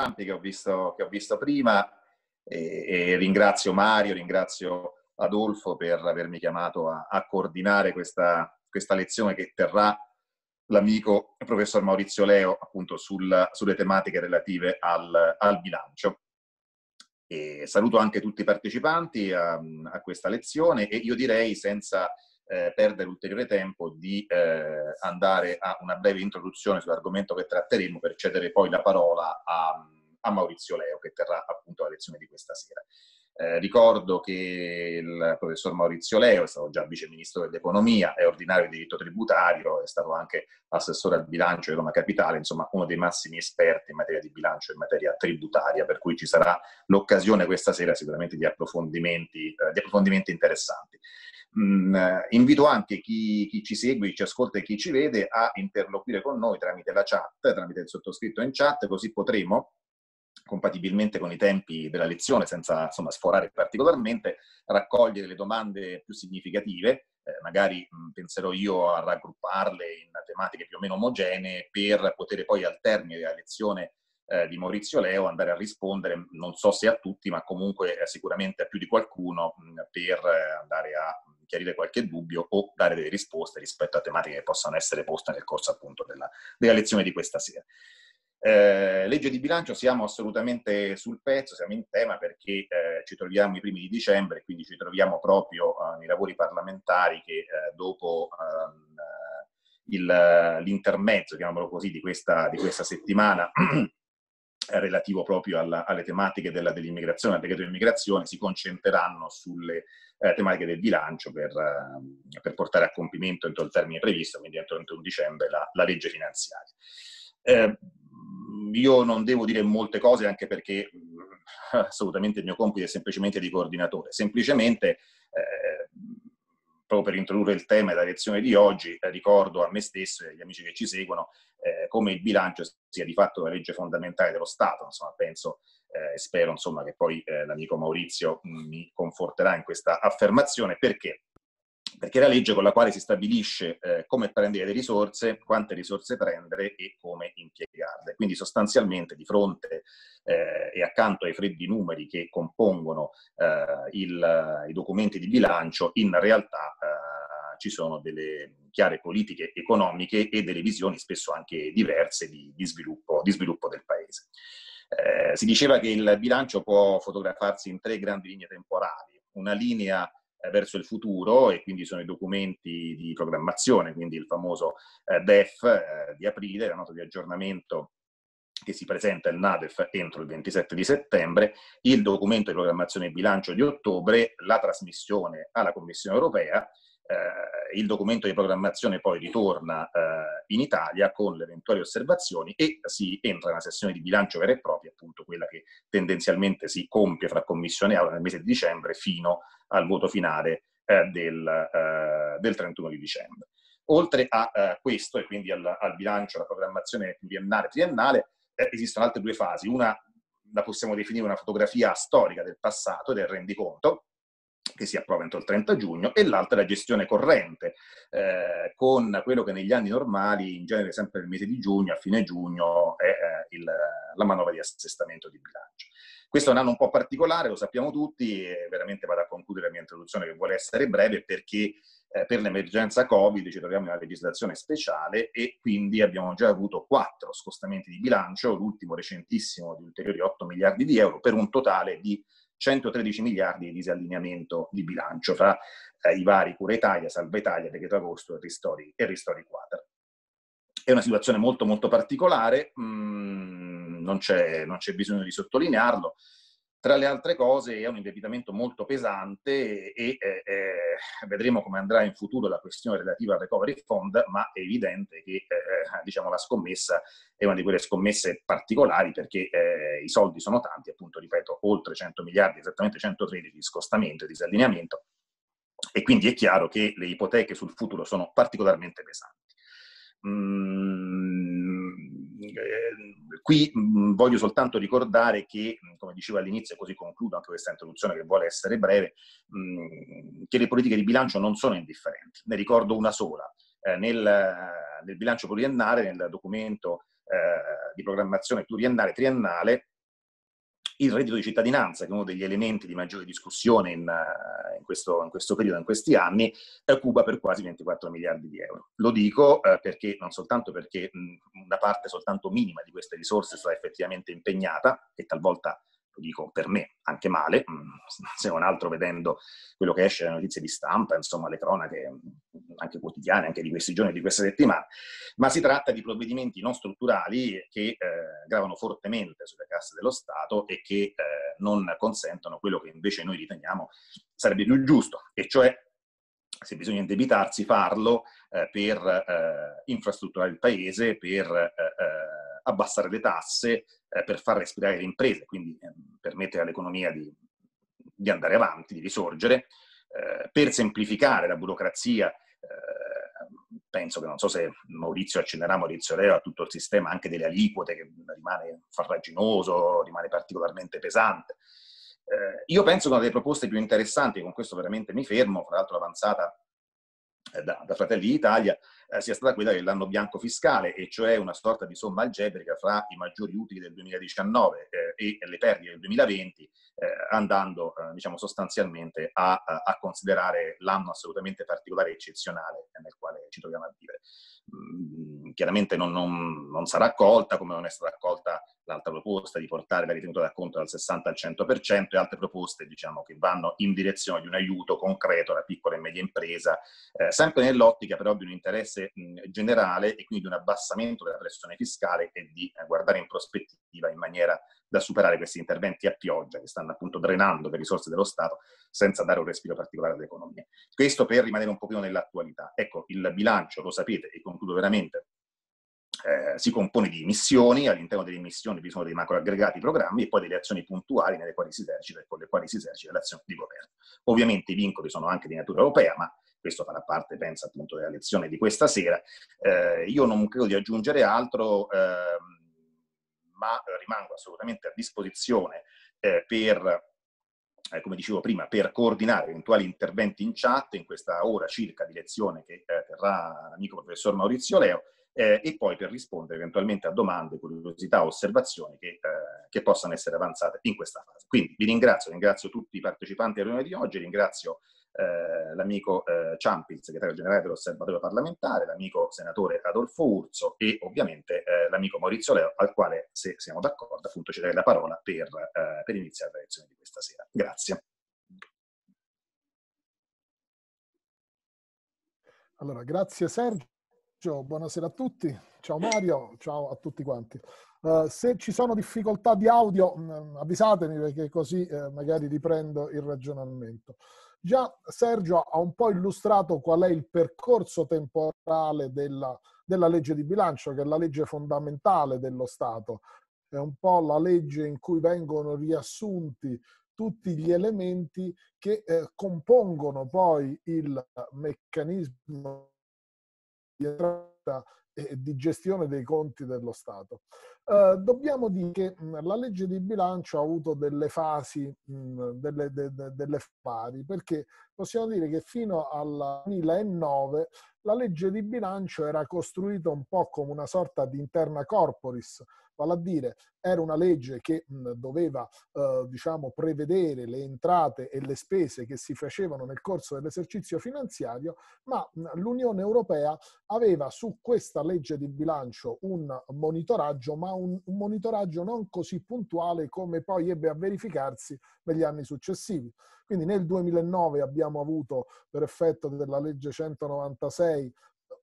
partecipanti che ho visto, che ho visto prima e, e, ringrazio Mario, ringrazio Adolfo per avermi chiamato a, a coordinare questa, questa, lezione che terrà l'amico professor Maurizio Leo appunto sul, sulle tematiche relative al, al bilancio. E saluto anche tutti i partecipanti a, a, questa lezione e io direi senza eh, perdere ulteriore tempo di eh, andare a una breve introduzione sull'argomento che tratteremo per cedere poi la parola a, a Maurizio Leo che terrà appunto la lezione di questa sera. Eh, ricordo che il professor Maurizio Leo è stato già vice ministro dell'economia, è ordinario di diritto tributario, è stato anche assessore al bilancio di Roma Capitale, insomma uno dei massimi esperti in materia di bilancio e in materia tributaria, per cui ci sarà l'occasione questa sera sicuramente di approfondimenti, eh, di approfondimenti interessanti. Mm, invito anche chi, chi, ci segue, ci ascolta e chi ci vede a interloquire con noi tramite la chat, tramite il sottoscritto in chat, così potremo compatibilmente con i tempi della lezione, senza insomma, sforare particolarmente, raccogliere le domande più significative, eh, magari mh, penserò io a raggrupparle in tematiche più o meno omogenee per poter poi al termine della lezione eh, di Maurizio Leo andare a rispondere, non so se a tutti, ma comunque eh, sicuramente a più di qualcuno mh, per eh, andare a chiarire qualche dubbio o dare delle risposte rispetto a tematiche che possano essere poste nel corso appunto della, della lezione di questa sera. Eh, legge di bilancio siamo assolutamente sul pezzo, siamo in tema perché eh, ci troviamo i primi di dicembre, quindi ci troviamo proprio eh, nei lavori parlamentari che eh, dopo ehm, il, l'intermezzo, chiamiamolo così, di questa, di questa settimana relativo proprio alla, alle tematiche della, dell'immigrazione, al decreto immigrazione, si concentreranno sulle eh, tematiche del bilancio per, eh, per, portare a compimento entro il termine previsto, quindi entro il 31 dicembre, la, la legge finanziaria. Eh, io non devo dire molte cose anche perché mh, assolutamente il mio compito è semplicemente di coordinatore. Semplicemente, eh, proprio per introdurre il tema della lezione di oggi, eh, ricordo a me stesso e agli amici che ci seguono eh, come il bilancio sia di fatto la legge fondamentale dello Stato. Insomma, penso e spero insomma, che poi eh, l'amico Maurizio mh, mi conforterà in questa affermazione. Perché? Perché è la legge con la quale si stabilisce eh, come prendere le risorse, quante risorse prendere e come impiegarle. Quindi sostanzialmente di fronte eh, e accanto ai freddi numeri che compongono eh, il, i documenti di bilancio, in realtà eh, ci sono delle chiare politiche economiche e delle visioni spesso anche diverse di, di, sviluppo, di sviluppo, del Paese. Eh, si diceva che il bilancio può fotografarsi in tre grandi linee temporali, una linea verso il futuro e quindi sono i documenti di programmazione, quindi il famoso eh, DEF eh, di aprile, la nota di aggiornamento che si presenta il NADEF entro il 27 di settembre, il documento di programmazione e bilancio di ottobre, la trasmissione alla Commissione europea eh, il documento di programmazione poi ritorna eh, in Italia con le eventuali osservazioni e si entra nella sessione di bilancio vera e propria, appunto quella che tendenzialmente si compie fra Commissione e Aula nel mese di dicembre fino al voto finale eh, del, eh, del, 31 di dicembre. Oltre a eh, questo, e quindi al, al, bilancio, alla programmazione pluriennale triennale, eh, esistono altre due fasi. Una la possiamo definire una fotografia storica del passato, del rendiconto, che si approva entro il 30 giugno, e l'altra la gestione corrente, eh, con quello che negli anni normali, in genere sempre nel mese di giugno, a fine giugno, è eh, il, la manovra di assestamento di bilancio. Questo è un anno un po' particolare, lo sappiamo tutti, e veramente vado a concludere la mia introduzione che vuole essere breve perché eh, per l'emergenza Covid ci troviamo in una legislazione speciale e quindi abbiamo già avuto quattro scostamenti di bilancio, l'ultimo recentissimo di ulteriori 8 miliardi di euro, per un totale di 113 miliardi di disallineamento di bilancio fra eh, i vari Cura Italia, Salva Italia, Decreto Agosto e Ristori, e Ristori Quater. È una situazione molto molto particolare, mm, non, c'è, non c'è bisogno di sottolinearlo, tra le altre cose è un indebitamento molto pesante e eh, eh, vedremo come andrà in futuro la questione relativa al recovery fund, ma è evidente che eh, eh, diciamo, la scommessa è una di quelle scommesse particolari perché eh, i soldi sono tanti, appunto ripeto, oltre 100 miliardi, esattamente 113 di scostamento e disallineamento e quindi è chiaro che le ipoteche sul futuro sono particolarmente pesanti. Mm, eh, qui mm, voglio soltanto ricordare che, mm, come dicevo all'inizio, così concludo anche questa introduzione che vuole essere breve, che le politiche di bilancio non sono indifferenti. Ne ricordo una sola. Eh, nel, nel, bilancio pluriennale, nel documento eh, di programmazione pluriennale triennale, il reddito di cittadinanza, che è uno degli elementi di maggiore discussione in, uh, in, questo, in questo, periodo, in questi anni, eh, cuba per quasi 24 miliardi di euro. Lo dico eh, perché, non soltanto perché mh, una parte soltanto minima di queste risorse sarà effettivamente impegnata, e talvolta dico per me, anche male, mm, se non altro vedendo quello che esce dalle notizie di stampa, insomma le cronache mm, anche quotidiane, anche di questi giorni, di queste settimane, ma si tratta di provvedimenti non strutturali che eh, gravano fortemente sulle casse dello Stato e che eh, non consentono quello che invece noi riteniamo sarebbe più giusto, e cioè se bisogna indebitarsi, farlo eh, per eh, infrastrutturare il paese, per eh, eh abbassare le tasse, eh, per far respirare le imprese, quindi ehm, permettere all'economia di, di, andare avanti, di risorgere, eh, per semplificare la burocrazia. Eh, penso che non so se Maurizio accennerà, Maurizio Leo, a tutto il sistema anche delle aliquote che rimane farraginoso, rimane particolarmente pesante. Eh, io penso che una delle proposte più interessanti, con questo veramente mi fermo, fra l'altro avanzata eh, da, da Fratelli d'Italia, eh, sia stata quella dell'anno bianco fiscale, e cioè una sorta di somma algebrica fra i maggiori utili del 2019 eh, e le perdite del 2020, eh, andando eh, diciamo, sostanzialmente a, a, considerare l'anno assolutamente particolare e eccezionale nel quale ci troviamo a vivere. Mm, chiaramente non, non, non, sarà accolta, come non è stata accolta l'altra proposta di portare la ritenuta d'acconto dal 60 al 100% e altre proposte diciamo, che vanno in direzione di un aiuto concreto alla piccola e media impresa, eh, sempre nell'ottica però di un interesse mh, generale e quindi di un abbassamento della pressione fiscale e di eh, guardare in prospettiva in maniera da superare questi interventi a pioggia che stanno appunto drenando le risorse dello Stato senza dare un respiro particolare all'economia. Questo per rimanere un pochino nell'attualità. Ecco, il bilancio, lo sapete, e concludo veramente, eh, si compone di missioni, all'interno delle missioni vi sono dei macroaggregati programmi e poi delle azioni puntuali nelle quali si esercita e con le quali si esercita l'azione di governo. Ovviamente i vincoli sono anche di natura europea, ma questo farà parte, penso, appunto della lezione di questa sera. Eh, io non credo di aggiungere altro. Ehm, ma rimango assolutamente a disposizione eh, per eh, come dicevo prima, per coordinare eventuali interventi in chat in questa ora circa di lezione che eh, terrà l'amico professor Maurizio Leo eh, e poi per rispondere eventualmente a domande, curiosità osservazioni che, eh, che, possano essere avanzate in questa fase. Quindi vi ringrazio, ringrazio tutti i partecipanti alla riunione di oggi, ringrazio eh, l'amico eh, Ciampi, segretario generale dell'Osservatorio parlamentare, l'amico senatore Adolfo Urso e ovviamente eh, l'amico Maurizio Leo, al quale, se siamo d'accordo, appunto ci darei la parola per, eh, per iniziare la lezione di questa sera. Grazie. Allora, grazie Sergio, buonasera a tutti, ciao Mario, ciao a tutti quanti. Uh, se ci sono difficoltà di audio, mh, mm, avvisatemi perché così eh, magari riprendo il ragionamento. Già Sergio ha un po' illustrato qual è il percorso temporale della, della legge di bilancio, che è la legge fondamentale dello Stato. È un po' la legge in cui vengono riassunti tutti gli elementi che eh, compongono poi il meccanismo di entrata e di gestione dei conti dello Stato. Uh, dobbiamo dire che mh, la legge di bilancio ha avuto delle fasi, mh, delle, de, de, delle fasi, perché possiamo dire che fino al 2009 la legge di bilancio era costruita un po' come una sorta di interna corporis, vale a dire era una legge che mh, doveva eh, diciamo, prevedere le entrate e le spese che si facevano nel corso dell'esercizio finanziario, ma mh, l'Unione Europea aveva su questa legge di bilancio un monitoraggio, ma un, un monitoraggio non così puntuale come poi ebbe a verificarsi negli anni successivi. Quindi nel 2009 abbiamo avuto, per effetto della legge 196,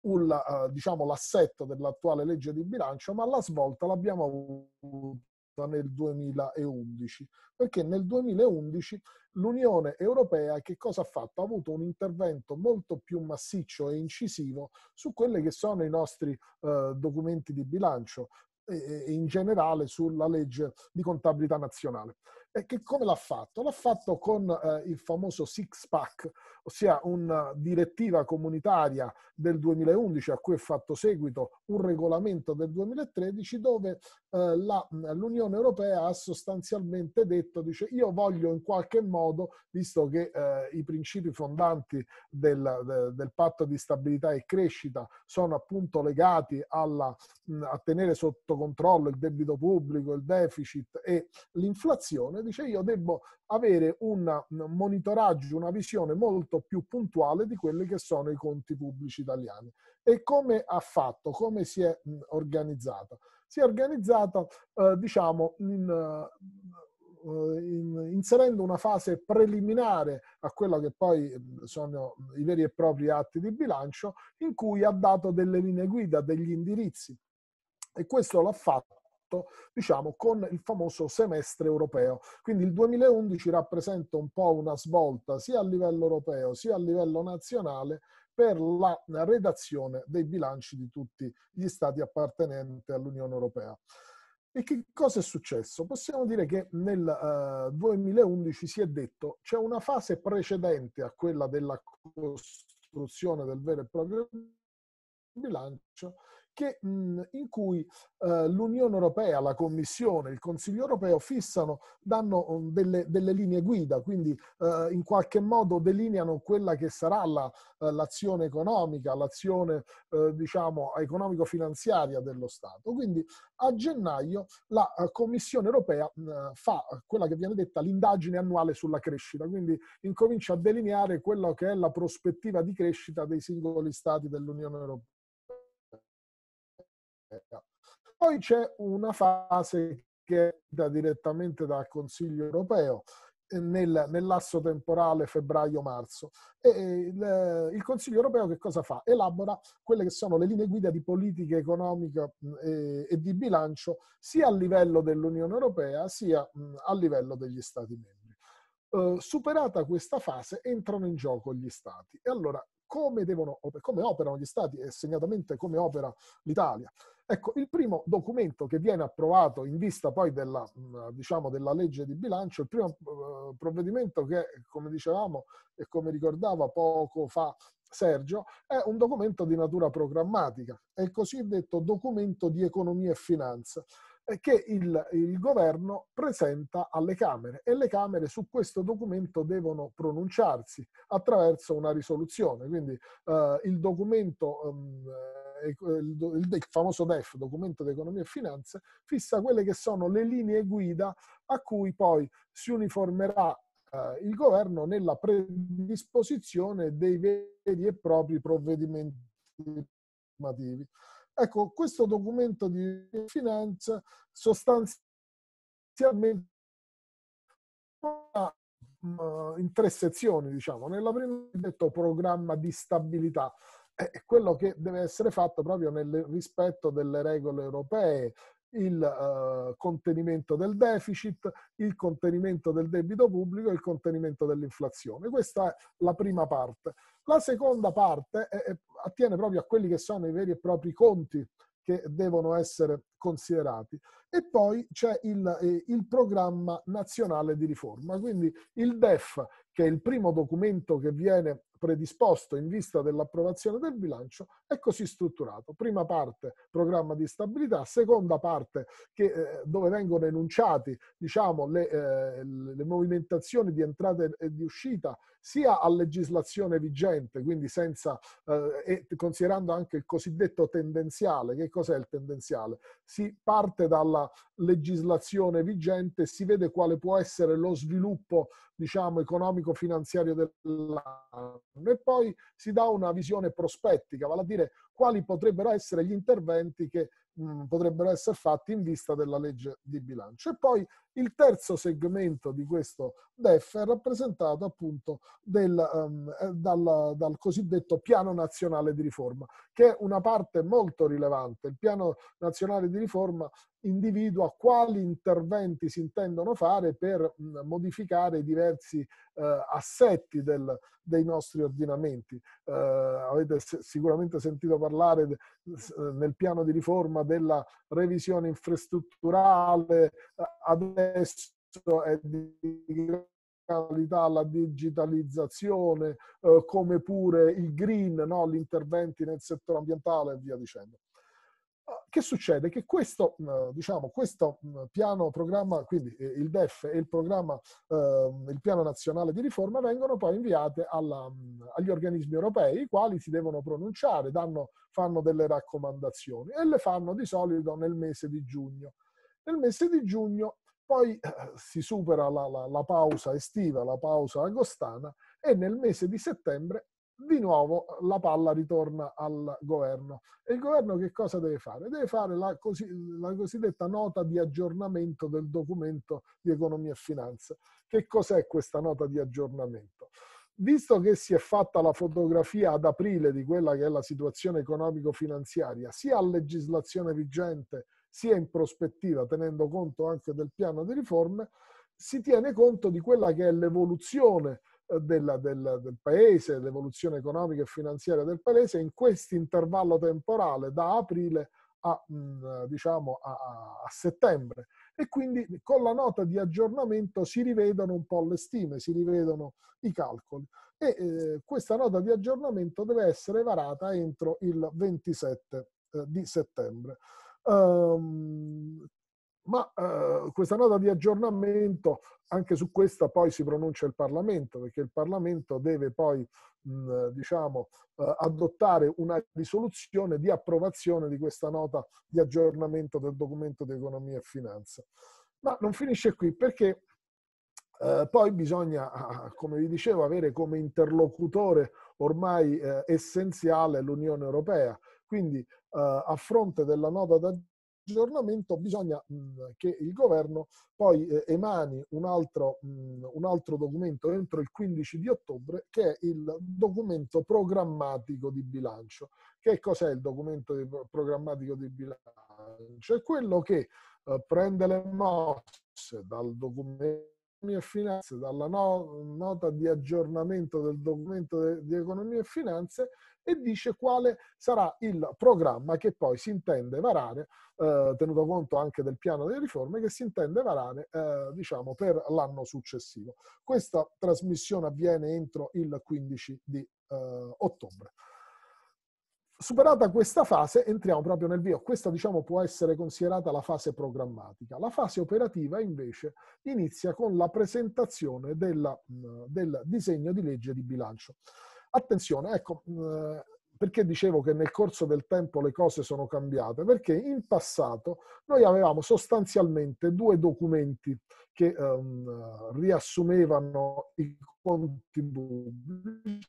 un, uh, diciamo, l'assetto dell'attuale legge di bilancio, ma la svolta l'abbiamo avuta nel 2011, perché nel 2011 l'Unione Europea che cosa ha fatto? Ha avuto un intervento molto più massiccio e incisivo su quelli che sono i nostri uh, documenti di bilancio e in generale sulla legge di contabilità nazionale. E che come l'ha fatto? L'ha fatto con eh, il famoso six pack, ossia una direttiva comunitaria del 2011 a cui è fatto seguito un regolamento del 2013 dove eh, la, l'Unione Europea ha sostanzialmente detto, dice io voglio in qualche modo, visto che eh, i principi fondanti del, de, del patto di stabilità e crescita sono appunto legati alla, a tenere sotto controllo il debito pubblico, il deficit e l'inflazione, dice io devo avere un monitoraggio, una visione molto più puntuale di quelli che sono i conti pubblici italiani. E come ha fatto, come si è organizzata? Si è organizzata, eh, diciamo, in, eh, in, inserendo una fase preliminare a quello che poi sono i veri e propri atti di bilancio, in cui ha dato delle linee guida, degli indirizzi. E questo l'ha fatto diciamo, con il famoso semestre europeo. Quindi il 2011 rappresenta un po' una svolta sia a livello europeo sia a livello nazionale per la redazione dei bilanci di tutti gli stati appartenenti all'Unione Europea. E che cosa è successo? Possiamo dire che nel uh, eh, 2011 si è detto c'è una fase precedente a quella della costruzione del vero e proprio bilancio che, in cui eh, l'Unione Europea, la Commissione, il Consiglio Europeo fissano, danno um, delle, delle linee guida, quindi eh, in qualche modo delineano quella che sarà la, eh, l'azione economica, l'azione eh, diciamo economico-finanziaria dello Stato. Quindi a gennaio la eh, Commissione Europea fa quella che viene detta l'indagine annuale sulla crescita, quindi incomincia a delineare quella che è la prospettiva di crescita dei singoli Stati dell'Unione Europea. Poi c'è una fase che è direttamente dal Consiglio europeo eh, nel, nell'asso temporale febbraio-marzo. Il, il, Consiglio europeo che cosa fa? Elabora quelle che sono le linee guida di politica economica e, e di bilancio sia a livello dell'Unione europea sia a livello degli Stati membri. Uh, superata questa fase entrano in gioco gli Stati. E allora come, devono, come operano gli Stati e segnatamente come opera l'Italia? Ecco, il primo documento che viene approvato in vista poi della, diciamo, della legge di bilancio, il primo uh, provvedimento che, come dicevamo e come ricordava poco fa Sergio, è un documento di natura programmatica, è il cosiddetto documento di economia e finanza che il, il, governo presenta alle Camere e le Camere su questo documento devono pronunciarsi attraverso una risoluzione. Quindi eh, il documento um, il, il, famoso DEF, documento di economia e finanze, fissa quelle che sono le linee guida a cui poi si uniformerà eh, il governo nella predisposizione dei veri e propri provvedimenti normativi. Ecco, questo documento di finanza sostanzialmente in tre sezioni, diciamo. Nella prima detto programma di stabilità, è quello che deve essere fatto proprio nel rispetto delle regole europee, il uh, contenimento del deficit, il contenimento del debito pubblico il contenimento dell'inflazione. Questa è la prima parte. La seconda parte è, è, attiene proprio a quelli che sono i veri e propri conti che devono essere considerati. E poi c'è il, eh, il, programma nazionale di riforma, quindi il DEF, che è il primo documento che viene predisposto in vista dell'approvazione del bilancio è così strutturato. Prima parte programma di stabilità, seconda parte che, eh, dove vengono enunciati diciamo, le, eh, le, movimentazioni di entrata e di uscita sia a legislazione vigente, quindi senza, eh, e considerando anche il cosiddetto tendenziale. Che cos'è il tendenziale? Si parte dalla legislazione vigente, si vede quale può essere lo sviluppo diciamo, economico-finanziario dell'anno e poi si dà una visione prospettica, vale a dire quali potrebbero essere gli interventi che mh, potrebbero essere fatti in vista della legge di bilancio. E poi il terzo segmento di questo DEF è rappresentato appunto del, um, dal, dal, cosiddetto Piano Nazionale di Riforma, che è una parte molto rilevante. Il Piano Nazionale di Riforma individua quali interventi si intendono fare per mh, modificare i diversi uh, assetti del, dei nostri ordinamenti. Uh, avete sicuramente sentito parlare de, nel piano di riforma della revisione infrastrutturale, adesso è di alla digitalizzazione, eh, come pure il green, no? gli interventi nel settore ambientale e via dicendo. Ah, che succede? Che questo, eh, diciamo, questo mm, piano programma, quindi eh, il DEF e il programma, eh, il piano nazionale di riforma vengono poi inviate alla, mm, agli organismi europei, i quali si devono pronunciare, danno, fanno delle raccomandazioni e le fanno di solito nel mese di giugno. Nel mese di giugno poi eh, si supera la, la, la, pausa estiva, la pausa agostana e nel mese di settembre di nuovo la palla ritorna al governo. E il governo che cosa deve fare? Deve fare la, così, la cosiddetta nota di aggiornamento del documento di economia e finanza. Che cos'è questa nota di aggiornamento? Visto che si è fatta la fotografia ad aprile di quella che è la situazione economico-finanziaria, sia a legislazione vigente sia in prospettiva, tenendo conto anche del piano di riforme, si tiene conto di quella che è l'evoluzione eh, della, del, del, paese, l'evoluzione economica e finanziaria del paese in questo intervallo temporale da aprile a, mm, diciamo, a, a, settembre. E quindi con la nota di aggiornamento si rivedono un po' le stime, si rivedono i calcoli. E eh, questa nota di aggiornamento deve essere varata entro il 27 eh, di settembre. Um, ma uh, questa nota di aggiornamento, anche su questa poi si pronuncia il Parlamento, perché il Parlamento deve poi mh, diciamo, uh, adottare una risoluzione di approvazione di questa nota di aggiornamento del documento di economia e finanza. Ma non finisce qui perché Uh, poi bisogna, come vi dicevo, avere come interlocutore ormai uh, essenziale l'Unione Europea. Quindi a fronte della nota d'aggiornamento bisogna mh, che il governo poi eh, emani un altro, mh, un altro documento entro il 15 di ottobre che è il documento programmatico di bilancio. Che cos'è il documento di, programmatico di bilancio? È quello che eh, prende le mosse dal documento e finanze, dalla no, nota di aggiornamento del documento de, di economia e finanze e dice quale sarà il programma che poi si intende varare, eh, tenuto conto anche del piano delle riforme, che si intende varare eh, diciamo, per l'anno successivo. Questa trasmissione avviene entro il 15 di eh, ottobre. Superata questa fase, entriamo proprio nel via. Questa, diciamo, può essere considerata la fase programmatica. La fase operativa, invece, inizia con la presentazione della, del disegno di legge di bilancio. Attenzione, ecco, perché dicevo che nel corso del tempo le cose sono cambiate? Perché in passato noi avevamo sostanzialmente due documenti che um, riassumevano i conti pubblici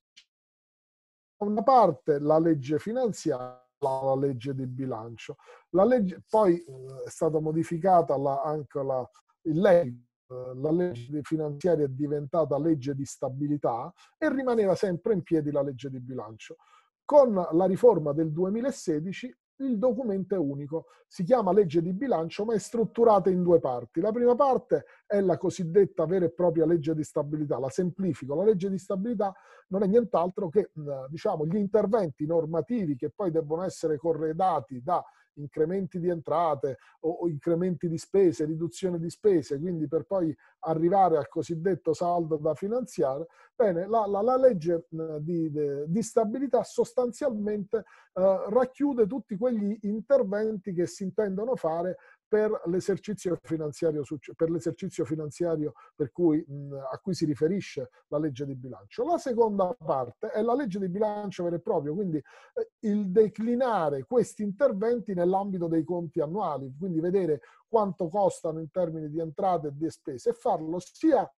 una parte la legge finanziaria, la legge di bilancio. La legge, poi eh, è stata modificata la, anche la, il legge, eh, la legge finanziaria è diventata legge di stabilità e rimaneva sempre in piedi la legge di bilancio. Con la riforma del 2016 il documento è unico, si chiama legge di bilancio ma è strutturata in due parti. La prima parte è la cosiddetta vera e propria legge di stabilità, la semplifico. La legge di stabilità non è nient'altro che diciamo, gli interventi normativi che poi debbono essere corredati da incrementi di entrate o, o, incrementi di spese, riduzione di spese, quindi per poi arrivare al cosiddetto saldo da finanziare, bene, la, la, la legge di, di, stabilità sostanzialmente eh, racchiude tutti quegli interventi che si intendono fare per l'esercizio finanziario, per, l'esercizio finanziario per cui, a cui si riferisce la legge di bilancio. La seconda parte è la legge di bilancio vero e proprio, quindi eh, il declinare questi interventi nell'ambito dei conti annuali, quindi vedere quanto costano in termini di entrate e di spese e farlo sia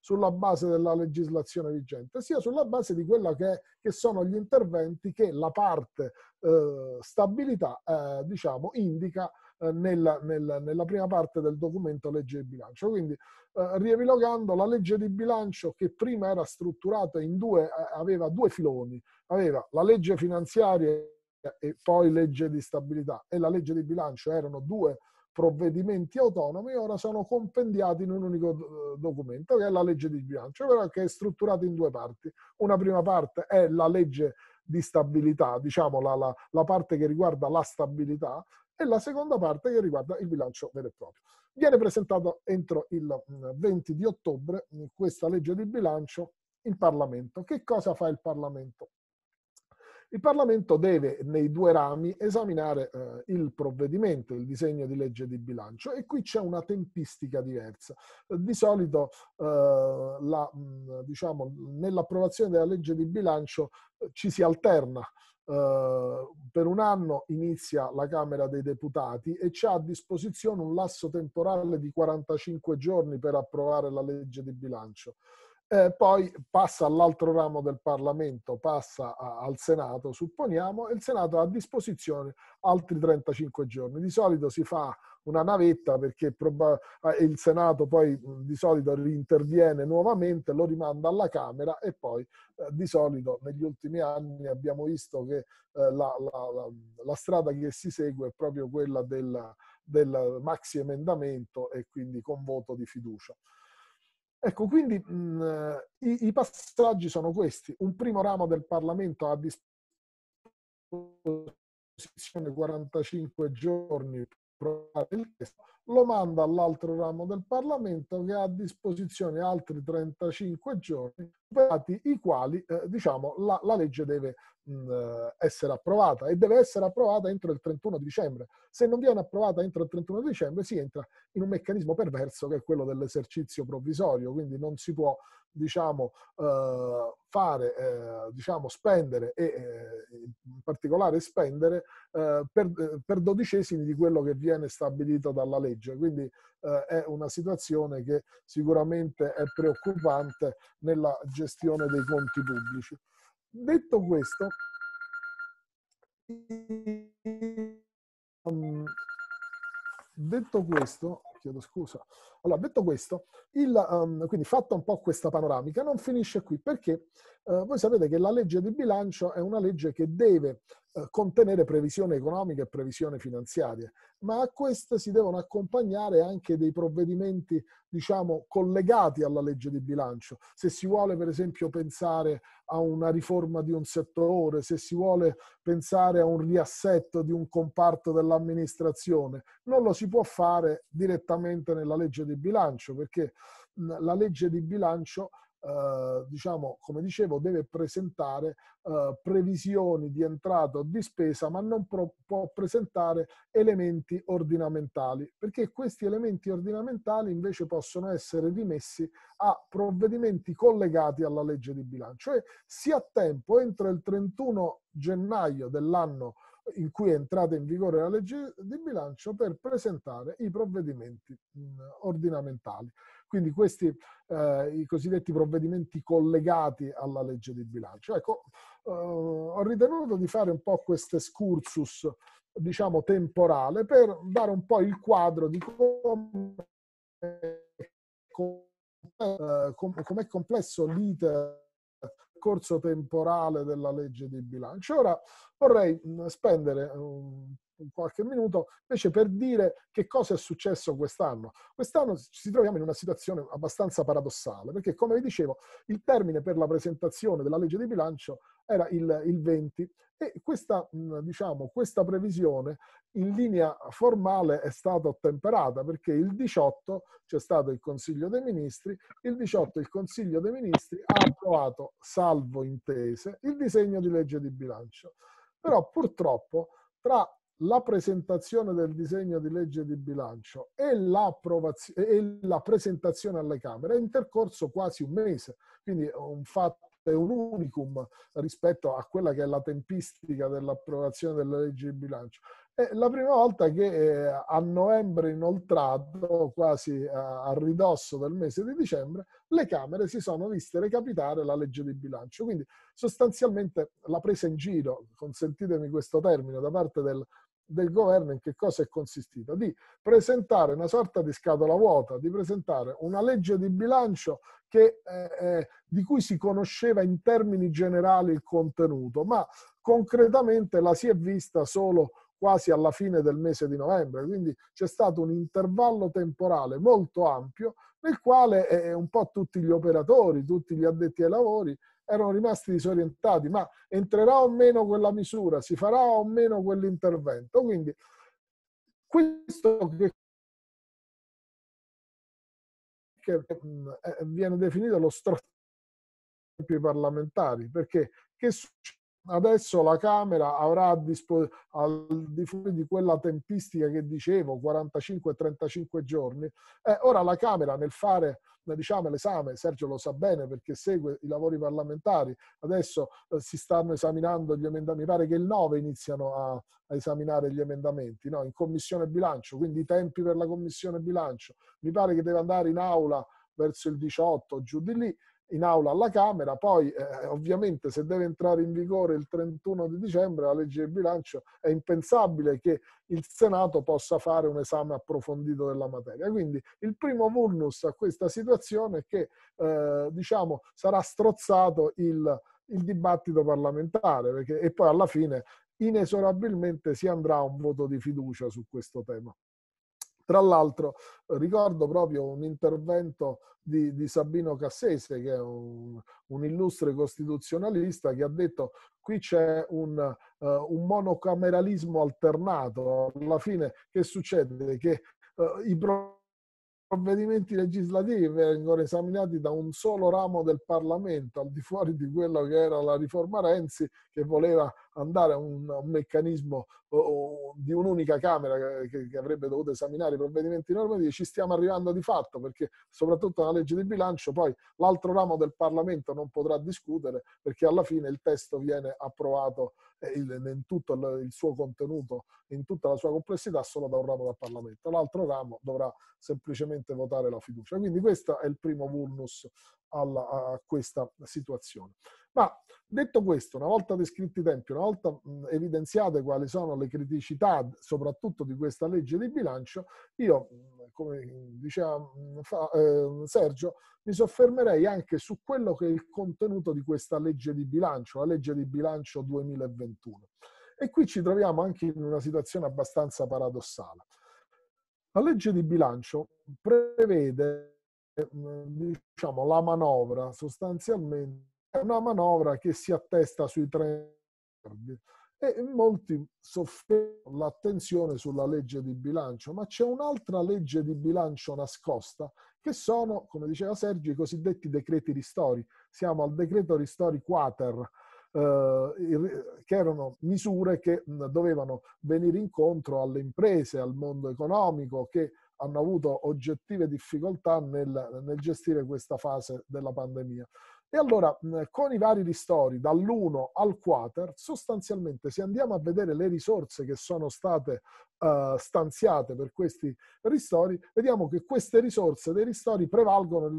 sulla base della legislazione vigente, sia sulla base di quello che, che sono gli interventi che la parte eh, stabilità eh, diciamo, indica eh, nella, nella, nella, prima parte del documento legge di bilancio. Quindi, eh, riepilogando, la legge di bilancio che prima era strutturata in due, eh, aveva due filoni, aveva la legge finanziaria e poi legge di stabilità e la legge di bilancio erano due provvedimenti autonomi, ora sono compendiati in un unico eh, documento che è la legge di bilancio, però che è strutturato in due parti. Una prima parte è la legge di stabilità, diciamo la, la, la parte che riguarda la stabilità, e la seconda parte che riguarda il bilancio vero e proprio. Viene presentato entro il 20 di ottobre questa legge di bilancio in Parlamento. Che cosa fa il Parlamento? Il Parlamento deve nei due rami esaminare eh, il provvedimento, il disegno di legge di bilancio e qui c'è una tempistica diversa. Di solito eh, la, diciamo, nell'approvazione della legge di bilancio eh, ci si alterna. Uh, per un anno inizia la Camera dei Deputati e c'ha a disposizione un lasso temporale di 45 giorni per approvare la legge di bilancio. Eh, poi passa all'altro ramo del Parlamento, passa a, al Senato, supponiamo, e il Senato ha a disposizione altri 35 giorni. Di solito si fa una navetta perché eh, il Senato poi di solito interviene nuovamente, lo rimanda alla Camera e poi eh, di solito negli ultimi anni abbiamo visto che eh, la, la, la, la, strada che si segue è proprio quella del, del maxi emendamento e quindi con voto di fiducia. Ecco, quindi mh, i, i, passaggi sono questi. Un primo ramo del Parlamento ha disposizione 45 giorni il testo, lo manda all'altro ramo del Parlamento che ha a disposizione altri 35 giorni, i quali eh, diciamo, la, la, legge deve mh, eh, essere approvata e deve essere approvata entro il 31 dicembre. Se non viene approvata entro il 31 dicembre si entra in un meccanismo perverso che è quello dell'esercizio provvisorio, quindi non si può diciamo, eh, fare, eh, diciamo, spendere e eh, in particolare spendere eh, per, per, dodicesimi di quello che viene stabilito dalla legge. Quindi eh, è una situazione che sicuramente è preoccupante nella gestione dei conti pubblici. Detto questo, um, detto questo, chiedo scusa, allora, detto questo, il, um, quindi fatta un po' questa panoramica, non finisce qui perché uh, voi sapete che la legge di bilancio è una legge che deve uh, contenere previsione economica e previsione finanziaria, ma a queste si devono accompagnare anche dei provvedimenti, diciamo, collegati alla legge di bilancio. Se si vuole, per esempio, pensare a una riforma di un settore, se si vuole pensare a un riassetto di un comparto dell'amministrazione, non lo si può fare direttamente nella legge di bilancio, perché la legge di bilancio eh, diciamo, come dicevo, deve presentare eh, previsioni di entrata o di spesa, ma non pro- può presentare elementi ordinamentali, perché questi elementi ordinamentali invece possono essere rimessi a provvedimenti collegati alla legge di bilancio. E sia a tempo entro il 31 gennaio dell'anno in cui è entrata in vigore la legge di bilancio per presentare i provvedimenti mh, ordinamentali. Quindi questi eh, i cosiddetti provvedimenti collegati alla legge di bilancio. Ecco, eh, ho ritenuto di fare un po' questo excursus, diciamo, temporale per dare un po' il quadro di come eh, com'è complesso l'iter corso temporale della legge di bilancio. Ora vorrei spendere un qualche minuto invece per dire che cosa è successo quest'anno. Quest'anno ci troviamo in una situazione abbastanza paradossale, perché come vi dicevo, il termine per la presentazione della legge di bilancio era il, il 20 e questa, diciamo, questa previsione in linea formale è stata ottemperata perché il 18 c'è stato il Consiglio dei Ministri, il 18 il Consiglio dei Ministri ha approvato, salvo intese, il disegno di legge di bilancio. Però purtroppo tra la presentazione del disegno di legge di bilancio e, e la presentazione alle Camere è intercorso quasi un mese, quindi un fatto è un unicum rispetto a quella che è la tempistica dell'approvazione della legge di bilancio. È la prima volta che eh, a novembre inoltrato, quasi a, a, ridosso del mese di dicembre, le Camere si sono viste recapitare la legge di bilancio. Quindi sostanzialmente la presa in giro, consentitemi questo termine, da parte del del governo in che cosa è consistito? Di presentare una sorta di scatola vuota, di presentare una legge di bilancio che, eh, eh, di cui si conosceva in termini generali il contenuto, ma concretamente la si è vista solo quasi alla fine del mese di novembre, quindi c'è stato un intervallo temporale molto ampio nel quale eh, un po' tutti gli operatori, tutti gli addetti ai lavori erano rimasti disorientati, ma entrerà o meno quella misura, si farà o meno quell'intervento. Quindi questo che che eh, viene definito lo strotto parlamentari, perché? Adesso la Camera avrà dispo- al di di quella tempistica che dicevo, 45-35 giorni. Eh, ora la Camera nel fare diciamo, l'esame, Sergio lo sa bene perché segue i lavori parlamentari, adesso eh, si stanno esaminando gli emendamenti, mi pare che il 9 iniziano a, a esaminare gli emendamenti, no? in commissione bilancio, quindi i tempi per la commissione bilancio, mi pare che deve andare in aula verso il 18, giù di lì, in aula alla Camera, poi eh, ovviamente se deve entrare in vigore il 31 di dicembre la legge di bilancio è impensabile che il Senato possa fare un esame approfondito della materia. Quindi il primo vulnus a questa situazione è che eh, diciamo, sarà strozzato il, il dibattito parlamentare perché, e poi alla fine inesorabilmente si andrà a un voto di fiducia su questo tema. Tra l'altro ricordo proprio un intervento di, di Sabino Cassese, che è un, un, illustre costituzionalista, che ha detto qui c'è un, uh, un monocameralismo alternato. Alla fine che succede? Che uh, i provvedimenti legislativi vengono esaminati da un solo ramo del Parlamento, al di fuori di quello che era la riforma Renzi, che voleva andare a un, a un meccanismo o, di un'unica Camera che, che, avrebbe dovuto esaminare i provvedimenti normativi, ci stiamo arrivando di fatto, perché soprattutto nella legge di bilancio poi l'altro ramo del Parlamento non potrà discutere, perché alla fine il testo viene approvato in tutto il suo contenuto, in tutta la sua complessità, solo da un ramo del Parlamento. L'altro ramo dovrà semplicemente votare la fiducia. Quindi questo è il primo vulnus alla, a questa situazione. Ma detto questo, una volta descritti i tempi, una volta evidenziate quali sono le criticità, soprattutto di questa legge di bilancio, io, come diceva eh, Sergio, mi soffermerei anche su quello che è il contenuto di questa legge di bilancio, la legge di bilancio 2021. E qui ci troviamo anche in una situazione abbastanza paradossale. La legge di bilancio prevede diciamo, la manovra sostanzialmente è una manovra che si attesta sui 3 miliardi e molti soffermano l'attenzione sulla legge di bilancio, ma c'è un'altra legge di bilancio nascosta che sono, come diceva Sergio, i cosiddetti decreti ristori. Siamo al decreto ristori quater, eh, che erano misure che dovevano venire incontro alle imprese, al mondo economico, che hanno avuto oggettive difficoltà nel, nel gestire questa fase della pandemia. E allora con i vari ristori dall'1 al quater, sostanzialmente se andiamo a vedere le risorse che sono state uh, stanziate per questi ristori, vediamo che queste risorse dei ristori prevalgono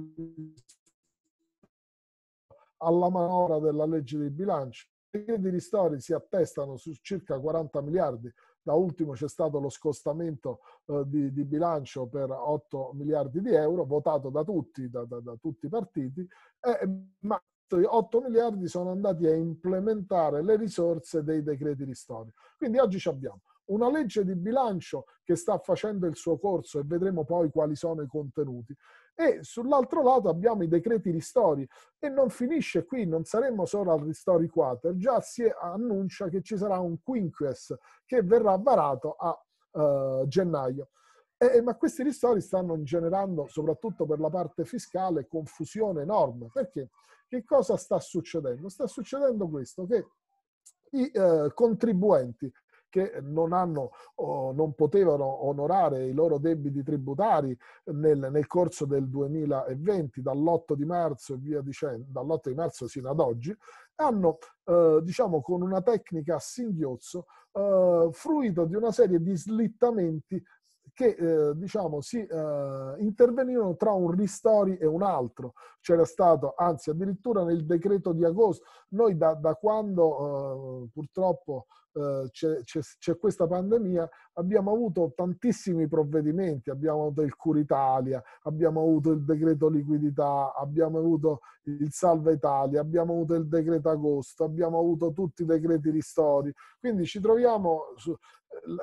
alla manovra della legge di bilancio. I ristori si attestano su circa 40 miliardi da ultimo c'è stato lo scostamento eh, di, di, bilancio per 8 miliardi di euro, votato da tutti, da, da, da tutti i partiti, eh, ma 8 miliardi sono andati a implementare le risorse dei decreti ristori. Quindi oggi abbiamo una legge di bilancio che sta facendo il suo corso e vedremo poi quali sono i contenuti. E sull'altro lato abbiamo i decreti ristori e non finisce qui, non saremmo solo al ristori quater, già si annuncia che ci sarà un quinques che verrà varato a uh, gennaio. Eh, ma questi ristori stanno generando, soprattutto per la parte fiscale, confusione enorme. Perché? Che cosa sta succedendo? Sta succedendo questo, che i eh, contribuenti che non, hanno, non potevano onorare i loro debiti tributari nel, nel corso del 2020, dall'8 di marzo e via dicendo, dall'8 di marzo sino ad oggi, hanno, eh, diciamo, con una tecnica a singhiozzo, eh, fruito di una serie di slittamenti che eh, diciamo si eh, intervenivano tra un ristori e un altro. C'era stato, anzi addirittura nel decreto di agosto, noi da, da quando eh, purtroppo c'è, c'è, c'è, questa pandemia, abbiamo avuto tantissimi provvedimenti, abbiamo avuto il Curitalia, abbiamo avuto il decreto liquidità, abbiamo avuto il Salva Italia, abbiamo avuto il decreto agosto, abbiamo avuto tutti i decreti ristori, quindi ci troviamo su,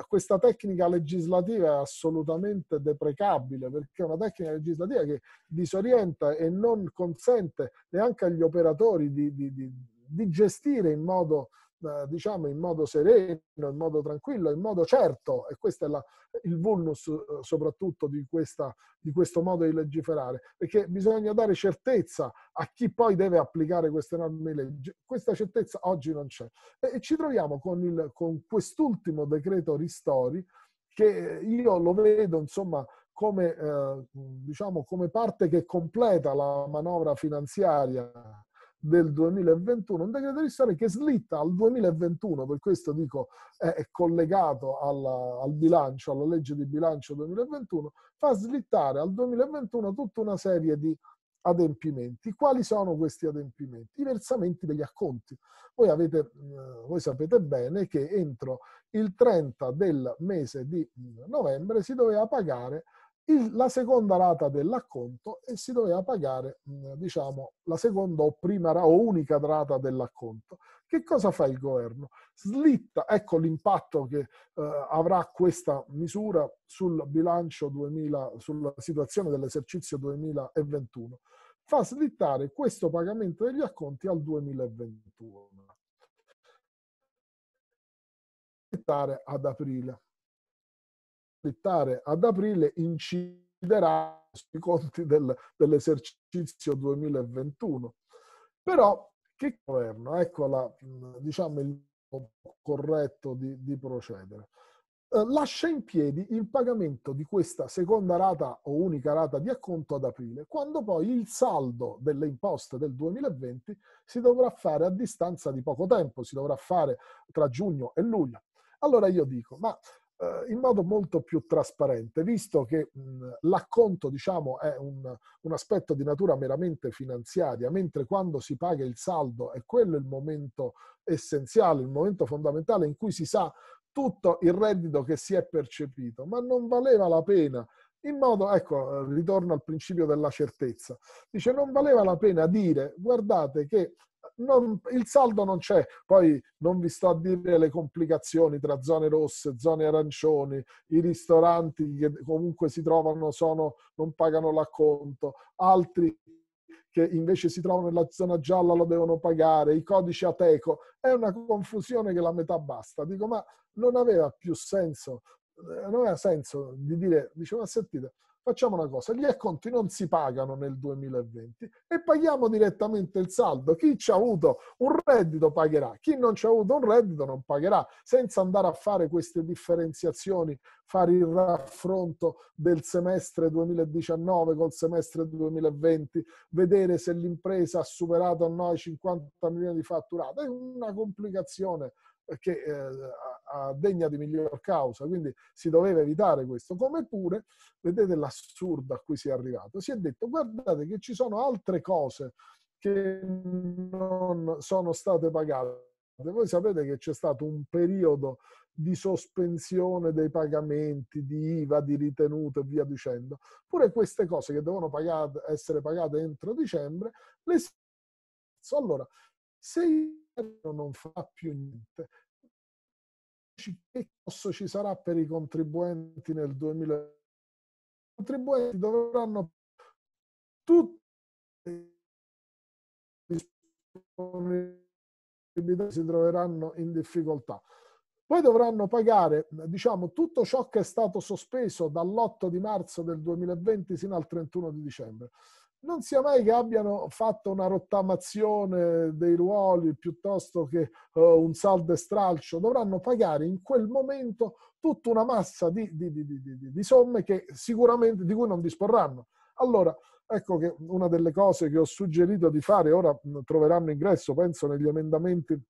questa tecnica legislativa è assolutamente deprecabile perché è una tecnica legislativa che disorienta e non consente neanche agli operatori di, di, di, di gestire in modo eh, diciamo in modo sereno, in modo tranquillo, in modo certo, e questo è la, il vulnus eh, soprattutto di, questa, di questo modo di legiferare, perché bisogna dare certezza a chi poi deve applicare queste norme di legge. Questa certezza oggi non c'è. E, e ci troviamo con, il, con quest'ultimo decreto ristori che io lo vedo insomma come, eh, diciamo, come parte che completa la manovra finanziaria del 2021, un decreto di storia che slitta al 2021, per questo dico è collegato alla, al bilancio, alla legge di bilancio 2021, fa slittare al 2021 tutta una serie di adempimenti. Quali sono questi adempimenti? I versamenti degli acconti. Voi, avete, eh, voi sapete bene che entro il 30 del mese di novembre si doveva pagare il, la seconda rata dell'acconto e si doveva pagare, diciamo, la seconda o prima o unica rata dell'acconto. Che cosa fa il governo? Slitta, ecco l'impatto che eh, avrà questa misura sul bilancio 2000, sulla situazione dell'esercizio 2021. Fa slittare questo pagamento degli acconti al 2021. Slittare ad aprile slittare ad aprile inciderà sui conti del, dell'esercizio 2021. Però che governo? Ecco la, diciamo il corretto di, di procedere. Eh, lascia in piedi il pagamento di questa seconda rata o unica rata di acconto ad aprile, quando poi il saldo delle imposte del 2020 si dovrà fare a distanza di poco tempo, si dovrà fare tra giugno e luglio. Allora io dico, ma in modo molto più trasparente, visto che l'acconto diciamo, è un, un, aspetto di natura meramente finanziaria, mentre quando si paga il saldo è quello il momento essenziale, il momento fondamentale in cui si sa tutto il reddito che si è percepito, ma non valeva la pena in modo, ecco, ritorno al principio della certezza. Dice, non valeva la pena dire, guardate che non, il saldo non c'è. Poi non vi sto a dire le complicazioni tra zone rosse, zone arancioni, i ristoranti che comunque si trovano, sono, non pagano l'acconto, altri che invece si trovano nella zona gialla lo devono pagare, i codici Ateco. È una confusione che la metà basta. Dico, ma non aveva più senso, eh, non aveva senso di dire, diceva, sentite, facciamo una cosa, gli acconti non si pagano nel 2020 e paghiamo direttamente il saldo. Chi ci ha avuto un reddito pagherà, chi non ci ha avuto un reddito non pagherà, senza andare a fare queste differenziazioni, fare il raffronto del semestre 2019 col semestre 2020, vedere se l'impresa ha superato o no i 50 milioni di fatturato. È una complicazione che eh, degna di miglior causa, quindi si doveva evitare questo. Come pure, vedete l'assurdo a cui si è arrivato, si è detto guardate che ci sono altre cose che non sono state pagate. Voi sapete che c'è stato un periodo di sospensione dei pagamenti, di IVA, di ritenuto e via dicendo. Pure queste cose che devono pagate, essere pagate entro dicembre, le allora se non fa più niente, che costo ci sarà per i contribuenti nel 2000? I contribuenti dovranno tutti si troveranno in difficoltà. Poi dovranno pagare, diciamo, tutto ciò che è stato sospeso dall'8 di marzo del 2020 fino al 31 di dicembre non sia mai che abbiano fatto una rottamazione dei ruoli piuttosto che uh, un saldo e stralcio, dovranno pagare in quel momento tutta una massa di, di, di, di, somme che sicuramente di cui non disporranno. Allora, ecco che una delle cose che ho suggerito di fare, ora troveranno ingresso, penso, negli emendamenti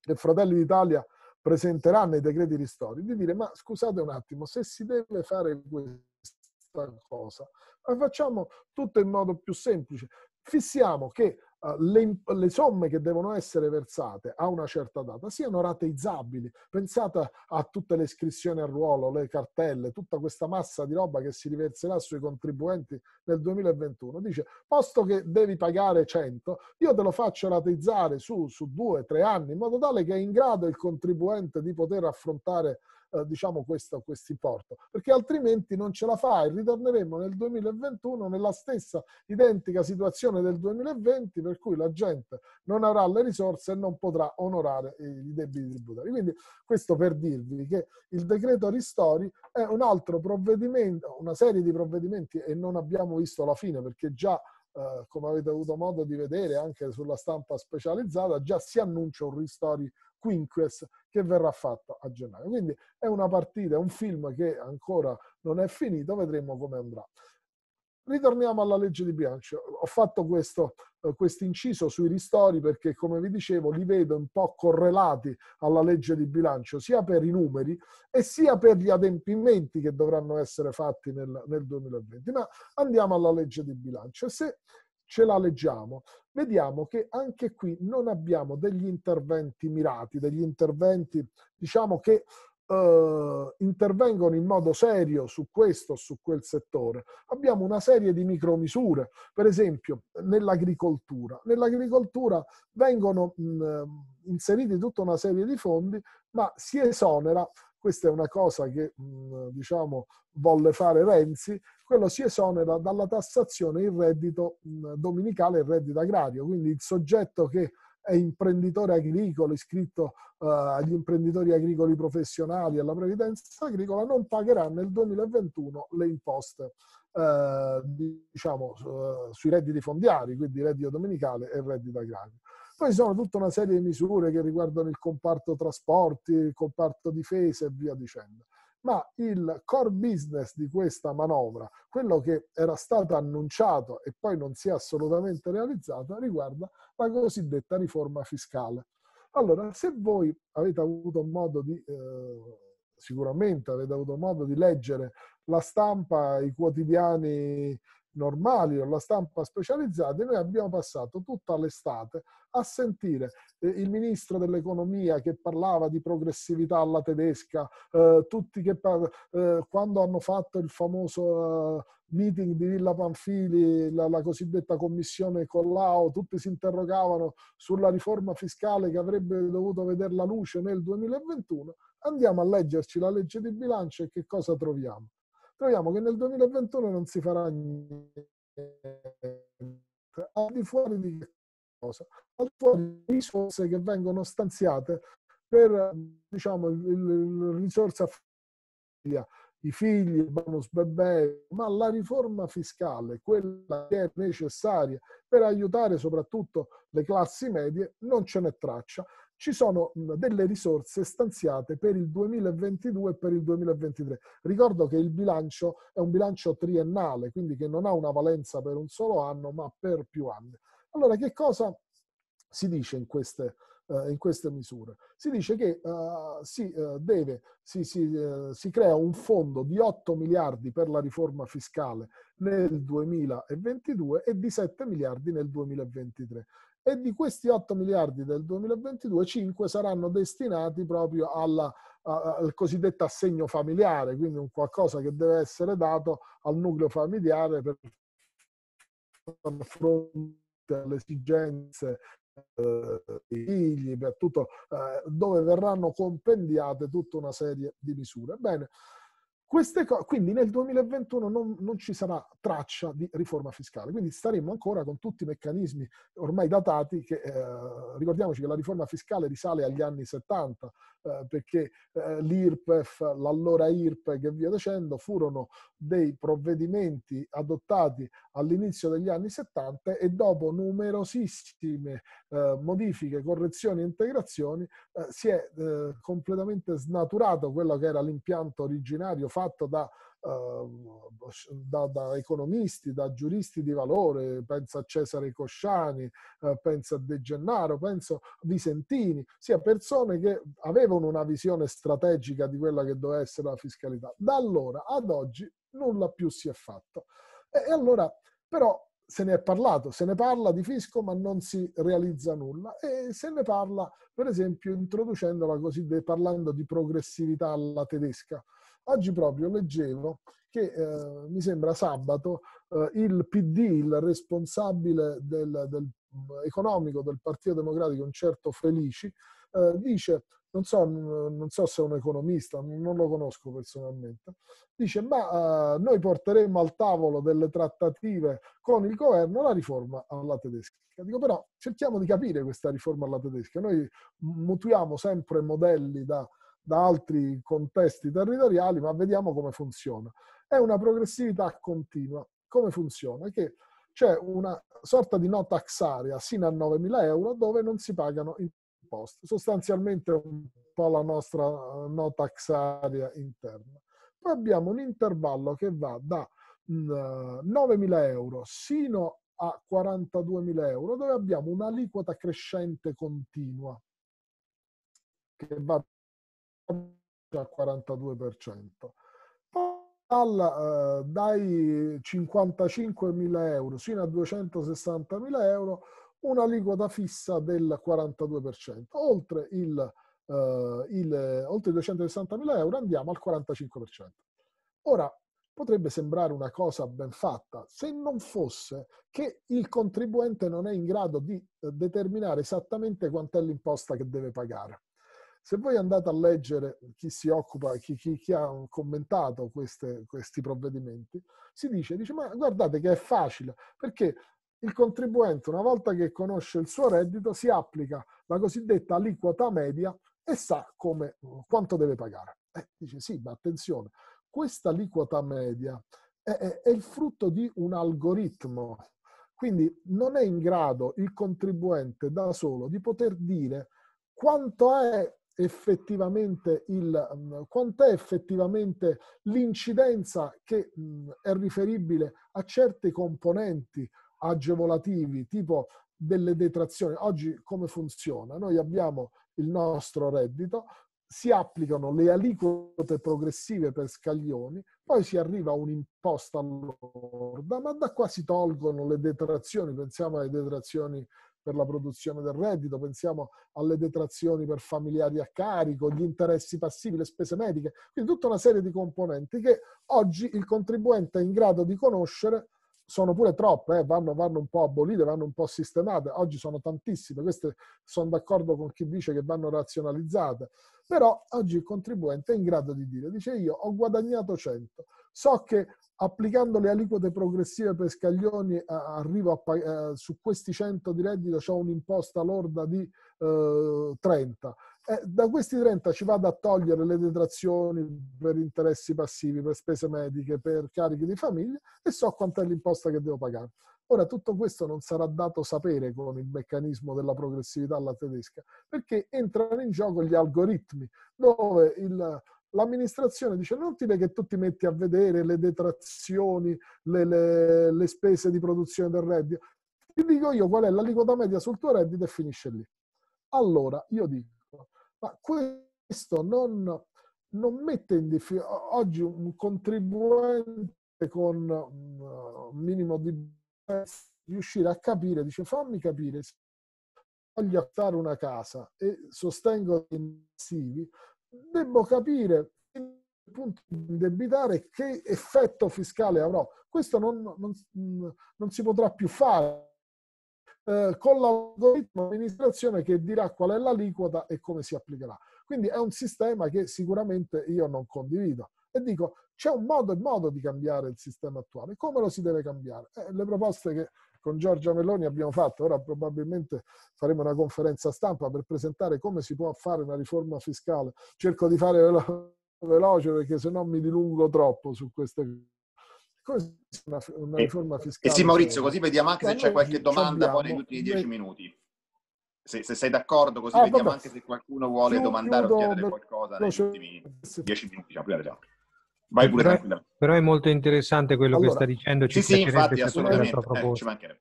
che Fratelli d'Italia presenterà nei decreti ristori, di dire ma scusate un attimo, se si deve fare questo cosa. Ma facciamo tutto in modo più semplice. Fissiamo che uh, le, le, somme che devono essere versate a una certa data siano rateizzabili. Pensate a tutte le iscrizioni a ruolo, le cartelle, tutta questa massa di roba che si riverserà sui contribuenti nel 2021. Dice, posto che devi pagare 100, io te lo faccio rateizzare su, su due, tre anni, in modo tale che è in grado il contribuente di poter affrontare eh, diciamo questo importo, perché altrimenti non ce la fai, ritorneremo nel 2021 nella stessa identica situazione del 2020 per cui la gente non avrà le risorse e non potrà onorare i debiti tributari. Quindi questo per dirvi che il decreto ristori è un altro provvedimento, una serie di provvedimenti e non abbiamo visto la fine perché già eh, come avete avuto modo di vedere anche sulla stampa specializzata, già si annuncia un ristori quinques che verrà fatto a gennaio. Quindi è una partita, è un film che ancora non è finito, vedremo come andrà. Ritorniamo alla legge di bilancio. Ho fatto questo eh, inciso sui ristori perché, come vi dicevo, li vedo un po' correlati alla legge di bilancio, sia per i numeri e sia per gli adempimenti che dovranno essere fatti nel, nel 2020. Ma andiamo alla legge di bilancio. Se ce la leggiamo, vediamo che anche qui non abbiamo degli interventi mirati, degli interventi, diciamo, che eh, intervengono in modo serio su questo o su quel settore. Abbiamo una serie di micromisure, per esempio nell'agricoltura. Nell'agricoltura vengono mh, inseriti tutta una serie di fondi, ma si esonera questa è una cosa che diciamo volle fare Renzi, quello si esonera dalla tassazione il reddito dominicale e il reddito agrario, quindi il soggetto che è imprenditore agricolo, iscritto uh, agli imprenditori agricoli professionali e alla previdenza agricola, non pagherà nel 2021 le imposte uh, diciamo, uh, sui redditi fondiari, quindi reddito dominicale e reddito agrario. Poi sono tutta una serie di misure che riguardano il comparto trasporti, il comparto difesa e via dicendo ma il core business di questa manovra, quello che era stato annunciato e poi non si è assolutamente realizzato, riguarda la cosiddetta riforma fiscale. Allora, se voi avete avuto modo di, eh, sicuramente avete avuto modo di leggere la stampa, i quotidiani normali o la stampa specializzata, noi abbiamo passato tutta l'estate a sentire eh, il ministro dell'economia che parlava di progressività alla tedesca, eh, tutti che eh, quando hanno fatto il famoso uh, meeting di Villa Panfili, la, la, cosiddetta commissione Collau, tutti si interrogavano sulla riforma fiscale che avrebbe dovuto vedere la luce nel 2021. Andiamo a leggerci la legge di bilancio e che cosa troviamo? Troviamo che nel 2021 non si farà niente. Al di fuori di cosa? Al di fuori di risorse che vengono stanziate per diciamo, il, il risorsa famiglia, i figli, il bonus bebè, ma la riforma fiscale, quella che è necessaria per aiutare soprattutto le classi medie, non ce n'è traccia ci sono delle risorse stanziate per il 2022 e per il 2023. Ricordo che il bilancio è un bilancio triennale, quindi che non ha una valenza per un solo anno, ma per più anni. Allora, che cosa si dice in queste, uh, in queste misure? Si dice che uh, si, uh, deve, si, si, si crea un fondo di 8 miliardi per la riforma fiscale nel 2022 e di 7 miliardi nel 2023 e di questi 8 miliardi del 2022, 5 saranno destinati proprio alla, al cosiddetto assegno familiare, quindi un qualcosa che deve essere dato al nucleo familiare per far fronte alle esigenze eh, dei figli, per tutto, eh, dove verranno compendiate tutta una serie di misure. Bene, co- quindi nel 2021 non, non, ci sarà traccia di riforma fiscale, quindi staremo ancora con tutti i meccanismi ormai datati che eh, ricordiamoci che la riforma fiscale risale agli anni 70 eh, perché eh, l'IRPEF, l'allora IRPEG e via dicendo furono dei provvedimenti adottati all'inizio degli anni 70 e dopo numerosissime eh, modifiche, correzioni e integrazioni eh, si è eh, completamente snaturato quello che era l'impianto originario fatto da, uh, da, da, economisti, da giuristi di valore, penso a Cesare Cosciani, uh, penso a De Gennaro, penso a Visentini, sia persone che avevano una visione strategica di quella che doveva essere la fiscalità. Da allora ad oggi nulla più si è fatto. E allora, però, se ne è parlato, se ne parla di fisco ma non si realizza nulla e se ne parla per esempio introducendo la cosiddetta, parlando di progressività alla tedesca. Oggi proprio leggevo che eh, mi sembra sabato eh, il PD, il responsabile del, del, economico del Partito Democratico, un certo Felici, eh, dice, non so, non so, se è un economista, non lo conosco personalmente, dice ma eh, noi porteremo al tavolo delle trattative con il governo la riforma alla tedesca. Dico però cerchiamo di capire questa riforma alla tedesca. Noi mutuiamo sempre modelli da, da altri contesti territoriali, ma vediamo come funziona. È una progressività continua. Come funziona? Che c'è una sorta di no tax area sino a 9.000 euro dove non si pagano imposte. Sostanzialmente un po' la nostra eh, no tax area interna. Poi abbiamo un intervallo che va da 9.000 eh, euro sino a 42.000 euro, dove abbiamo un'aliquota crescente continua che va al 42%. Poi dal, eh, dai 55.000 euro fino a 260.000 euro un'aliquota fissa del 42%. Oltre, il, uh, il, oltre i 260.000 euro andiamo al 45%. Ora, potrebbe sembrare una cosa ben fatta se non fosse che il contribuente non è in grado di eh, determinare esattamente quant'è l'imposta che deve pagare. Se voi andate a leggere chi si occupa, chi, chi, chi ha commentato queste, questi provvedimenti, si dice, dice, ma guardate che è facile, perché il contribuente, una volta che conosce il suo reddito, si applica la cosiddetta aliquota media e sa come, quanto deve pagare. Eh, dice sì, ma attenzione, questa aliquota media è, è, è il frutto di un algoritmo, quindi non è in grado il contribuente da solo di poter dire quanto è effettivamente il, quanto è effettivamente l'incidenza che mh, è riferibile a certi componenti agevolativi, tipo delle detrazioni. Oggi come funziona? Noi abbiamo il nostro reddito, si applicano le aliquote progressive per scaglioni, poi si arriva a un'imposta lorda, ma da qua si tolgono le detrazioni, pensiamo alle detrazioni per la produzione del reddito, pensiamo alle detrazioni per familiari a carico, gli interessi passivi, le spese mediche, quindi tutta una serie di componenti che oggi il contribuente è in grado di conoscere sono pure troppe, eh, vanno, vanno, un po' abolite, vanno un po' sistemate, oggi sono tantissime, queste sono d'accordo con chi dice che vanno razionalizzate, però oggi il contribuente è in grado di dire, dice io ho guadagnato 100, so che applicando le aliquote progressive per scaglioni eh, arrivo a, eh, su questi 100 di reddito ho un'imposta lorda di eh, 30. Eh, da questi 30 ci vado a togliere le detrazioni per interessi passivi, per spese mediche, per carichi di famiglia e so quant'è l'imposta che devo pagare. Ora, tutto questo non sarà dato sapere con il meccanismo della progressività alla tedesca, perché entrano in gioco gli algoritmi, dove il, l'amministrazione dice non ti che tu ti metti a vedere le detrazioni, le, le, le spese di produzione del reddito, ti dico io qual è l'aliquota media sul tuo reddito e finisce lì. Allora, io dico, ma questo non, non mette in difficoltà, oggi un contribuente con un minimo di riuscire a capire, dice fammi capire se voglio acquistare una casa e sostengo i passivi, devo capire punto di indebitare che effetto fiscale avrò. Questo non, non, non si potrà più fare eh, con l'algoritmo amministrazione che dirà qual è l'aliquota e come si applicherà. Quindi è un sistema che sicuramente io non condivido. E dico, c'è un modo e modo di cambiare il sistema attuale. Come lo si deve cambiare? Eh, le proposte che con Giorgia Meloni abbiamo fatto. Ora probabilmente faremo una conferenza stampa per presentare come si può fare una riforma fiscale. Cerco di fare velo- veloce perché se no mi dilungo troppo su queste cose. Una, una riforma fiscale. E sì, Maurizio, così vediamo anche se c'è qualche domanda poi negli ultimi dieci minuti. Se, se, sei d'accordo, così ah, vediamo vabbè. anche se qualcuno vuole Chiudo, domandare o chiedere qualcosa negli ultimi dieci minuti. Diciamo, prima, Vai pure però, tranquilla. Però è molto interessante quello allora, che sta dicendo. Ci sì, sì, infatti, assolutamente. Eh, ci mancherebbe.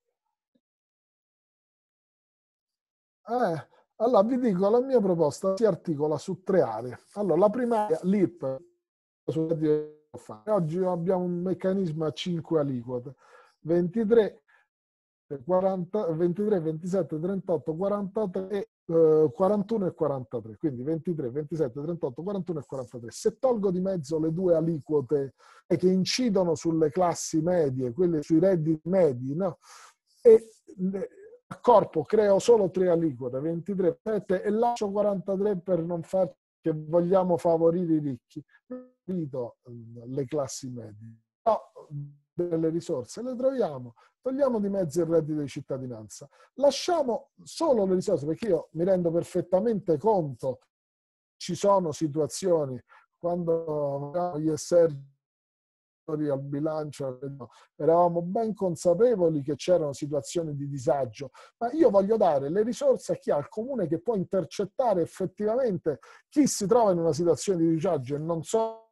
Eh, allora, vi dico, la mia proposta si articola su tre aree. Allora, la prima è l'IRP. Oggi abbiamo un meccanismo a 5 aliquote. 23, 40, 23, 27, 38, 43 e 41 e 43, quindi 23, 27, 38, 41 e 43. Se tolgo di mezzo le due aliquote che incidono sulle classi medie, quelle sui redditi medi, no? e corpo creo solo tre aliquote, 23 e lascio 43 per non far che vogliamo favorire i ricchi. Invito le classi medie. No, delle risorse le troviamo, togliamo di mezzo il reddito di cittadinanza, lasciamo solo le risorse, perché io mi rendo perfettamente conto ci sono situazioni quando gli eserciti al bilancio, eravamo ben consapevoli che c'erano situazioni di disagio, ma io voglio dare le risorse a chi ha il comune che può intercettare effettivamente chi si trova in una situazione di disagio e non so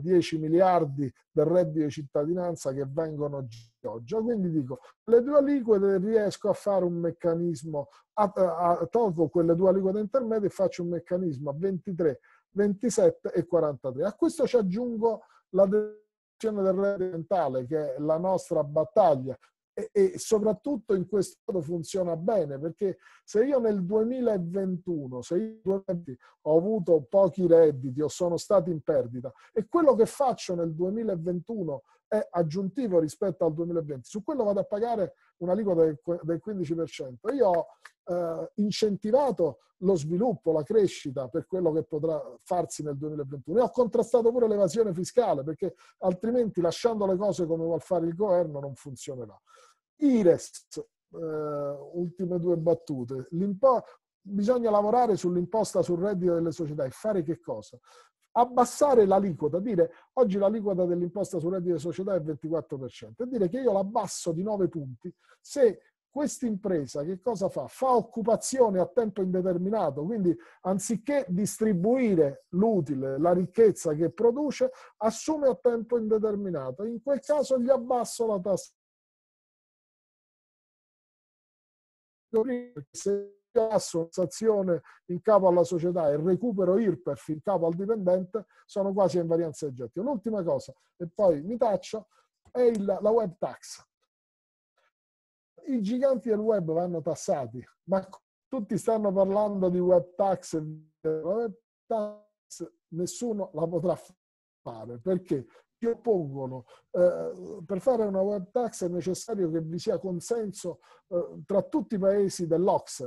10 miliardi del reddito di cittadinanza che vengono oggi. Quindi dico, le due aliquote riesco a fare un meccanismo, a, a, tolgo quelle due aliquote intermedie e faccio un meccanismo a 23, 27 e 43. A questo ci aggiungo la del reddito mentale, che è la nostra battaglia, e, e, soprattutto in questo modo funziona bene perché se io nel 2021 se io ho avuto pochi redditi o sono stato in perdita e quello che faccio nel 2021 è aggiuntivo rispetto al 2020 su quello vado a pagare un'aliquota del 15% io ho eh, incentivato lo sviluppo, la crescita per quello che potrà farsi nel 2021 e ho contrastato pure l'evasione fiscale perché altrimenti lasciando le cose come vuol fare il governo non funzionerà. IRES, eh, ultime due battute. Bisogna lavorare sull'imposta sul reddito delle società e fare che cosa? Abbassare l'aliquota, dire oggi l'aliquota dell'imposta sul reddito delle società è il 24% e dire che io l'abbasso di 9 punti se questa impresa che cosa fa? Fa occupazione a tempo indeterminato, quindi anziché distribuire l'utile, la ricchezza che produce, assume a tempo indeterminato. In quel caso gli abbasso la tassa passo una sanzione in capo alla società e recupero IRPEF in capo al dipendente sono quasi a invarianza oggettiva. L'ultima cosa, e poi mi taccio, è il, la web tax. I giganti del web vanno tassati, ma tutti stanno parlando di web tax. La web tax nessuno la potrà fare perché si oppongono. Eh, per fare una web tax è necessario che vi sia consenso eh, tra tutti i paesi dell'Ox.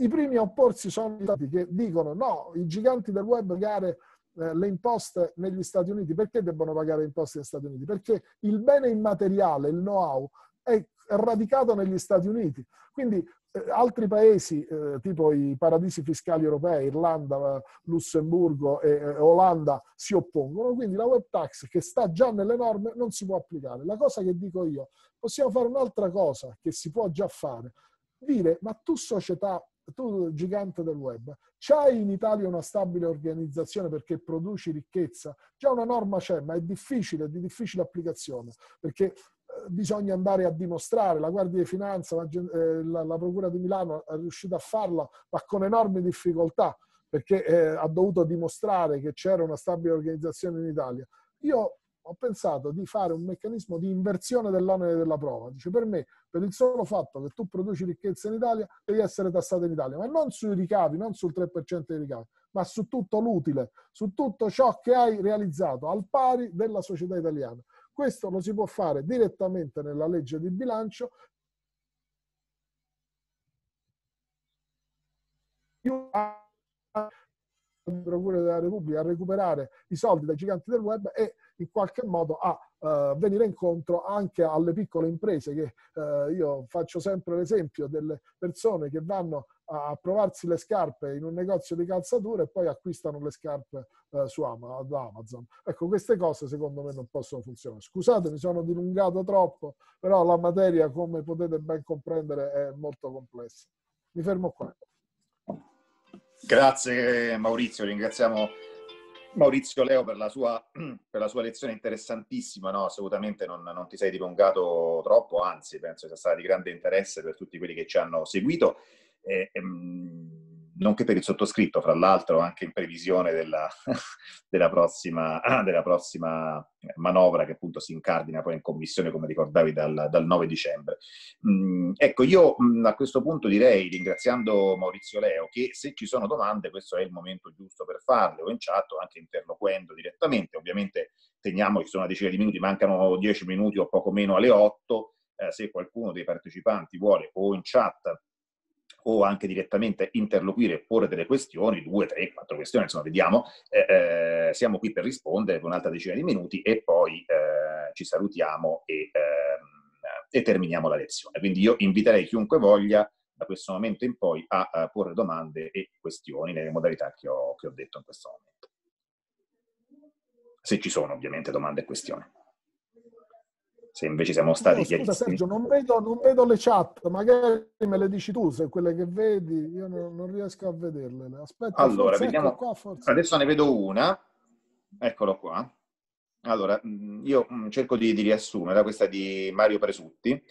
I primi a opporsi sono gli stati che dicono no, i giganti del web pagare eh, le imposte negli Stati Uniti. Perché debbono pagare le imposte negli Stati Uniti? Perché il bene immateriale, il know-how, è radicato negli Stati Uniti. Quindi eh, altri paesi, eh, tipo i paradisi fiscali europei, Irlanda, Lussemburgo e eh, Olanda, si oppongono, quindi la web tax che sta già nelle norme non si può applicare. La cosa che dico io, possiamo fare un'altra cosa che si può già fare, dire ma tu società, tu gigante del web, c'hai in Italia una stabile organizzazione perché produci ricchezza? Già una norma c'è, ma è difficile, è di difficile applicazione, perché bisogna andare a dimostrare, la Guardia di Finanza, la, eh, la, la Procura di Milano è riuscita a farlo, ma con enormi difficoltà, perché eh, ha dovuto dimostrare che c'era una stabile organizzazione in Italia. Io ho pensato di fare un meccanismo di inversione dell'onere della prova. Dice, per me, per il solo fatto che tu produci ricchezza in Italia, devi essere tassato in Italia, ma non sui ricavi, non sul 3% dei ricavi, ma su tutto l'utile, su tutto ciò che hai realizzato, al pari della società italiana. Questo lo si può fare direttamente nella legge di bilancio Procura della Repubblica a recuperare i soldi dai giganti del web e in qualche modo a uh, venire incontro anche alle piccole imprese che uh, io faccio sempre l'esempio delle persone che vanno a provarsi le scarpe in un negozio di calzature e poi acquistano le scarpe eh, su Amazon. Ecco, queste cose secondo me non possono funzionare. Scusate, mi sono dilungato troppo, però la materia, come potete ben comprendere, è molto complessa. Mi fermo qua. Grazie Maurizio, ringraziamo Maurizio Leo per la sua, per la sua lezione interessantissima, no? assolutamente non, non, ti sei dilungato troppo, anzi penso sia stata di grande interesse per tutti quelli che ci hanno seguito eh, ehm, nonché per il sottoscritto, fra l'altro, anche in previsione della, della, prossima, della, prossima, manovra che appunto si incardina poi in commissione, come ricordavi, dal, dal 9 dicembre. Mm, ecco, io mm, a questo punto direi, ringraziando Maurizio Leo, che se ci sono domande questo è il momento giusto per farle, o in chat o anche interloquendo direttamente. Ovviamente teniamo che sono una decina di minuti, mancano 10 minuti o poco meno alle 8 eh, se qualcuno dei partecipanti vuole o in chat o anche direttamente interloquire e porre delle questioni, due, tre, quattro questioni, insomma, vediamo. Eh, eh, siamo qui per rispondere per un'altra decina di minuti e poi eh, ci salutiamo e, ehm, e, terminiamo la lezione. Quindi io inviterei chiunque voglia da questo momento in poi a, a porre domande e questioni nelle modalità che ho, che ho detto in questo momento. Se ci sono ovviamente domande e questioni se invece siamo stati no, scusa Sergio, non vedo, non vedo, le chat, magari me le dici tu, se quelle che vedi, io non, non riesco a vederle. Aspetta, allora, vediamo, qua, adesso ne vedo una, eccolo qua. Allora, mm, io mm, cerco di, di riassumere, questa di Mario Presutti,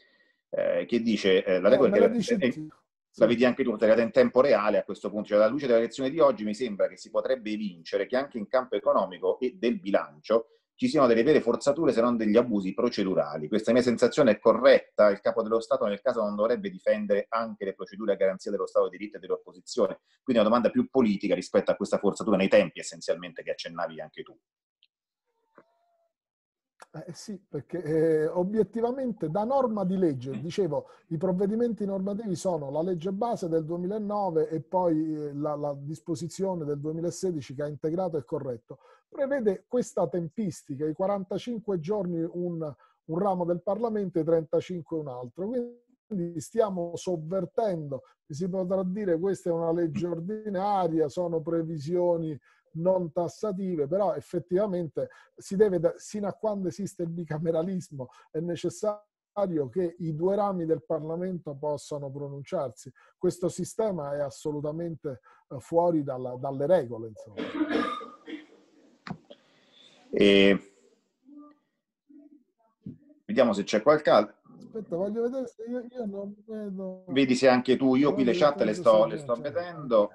eh, che dice, eh, la che la, eh, la vedi anche tu, tagliata in tempo reale a questo punto, cioè alla luce della lezione di oggi mi sembra che si potrebbe vincere che anche in campo economico e del bilancio ci siano delle vere forzature se non degli abusi procedurali. Questa mia sensazione è corretta? Il capo dello Stato nel caso non dovrebbe difendere anche le procedure a garanzia dello Stato di diritto e dell'opposizione? Quindi è una domanda più politica rispetto a questa forzatura nei tempi essenzialmente che accennavi anche tu. Eh sì, perché eh, obiettivamente da norma di legge, dicevo, i provvedimenti normativi sono la legge base del 2009 e poi eh, la, la, disposizione del 2016 che ha integrato e corretto. Prevede questa tempistica, i 45 giorni un, un ramo del Parlamento e i 35 un altro. Quindi stiamo sovvertendo, si potrà dire questa è una legge ordinaria, sono previsioni non tassative, però effettivamente si deve, sino a quando esiste il bicameralismo, è necessario che i due rami del Parlamento possano pronunciarsi. Questo sistema è assolutamente eh, fuori dalla, dalle regole. Insomma. E... Vediamo se c'è qualche altro. Aspetta, voglio vedere se io, io non vedo. Vedi se anche tu, io qui le chat le sto, le sto vedendo.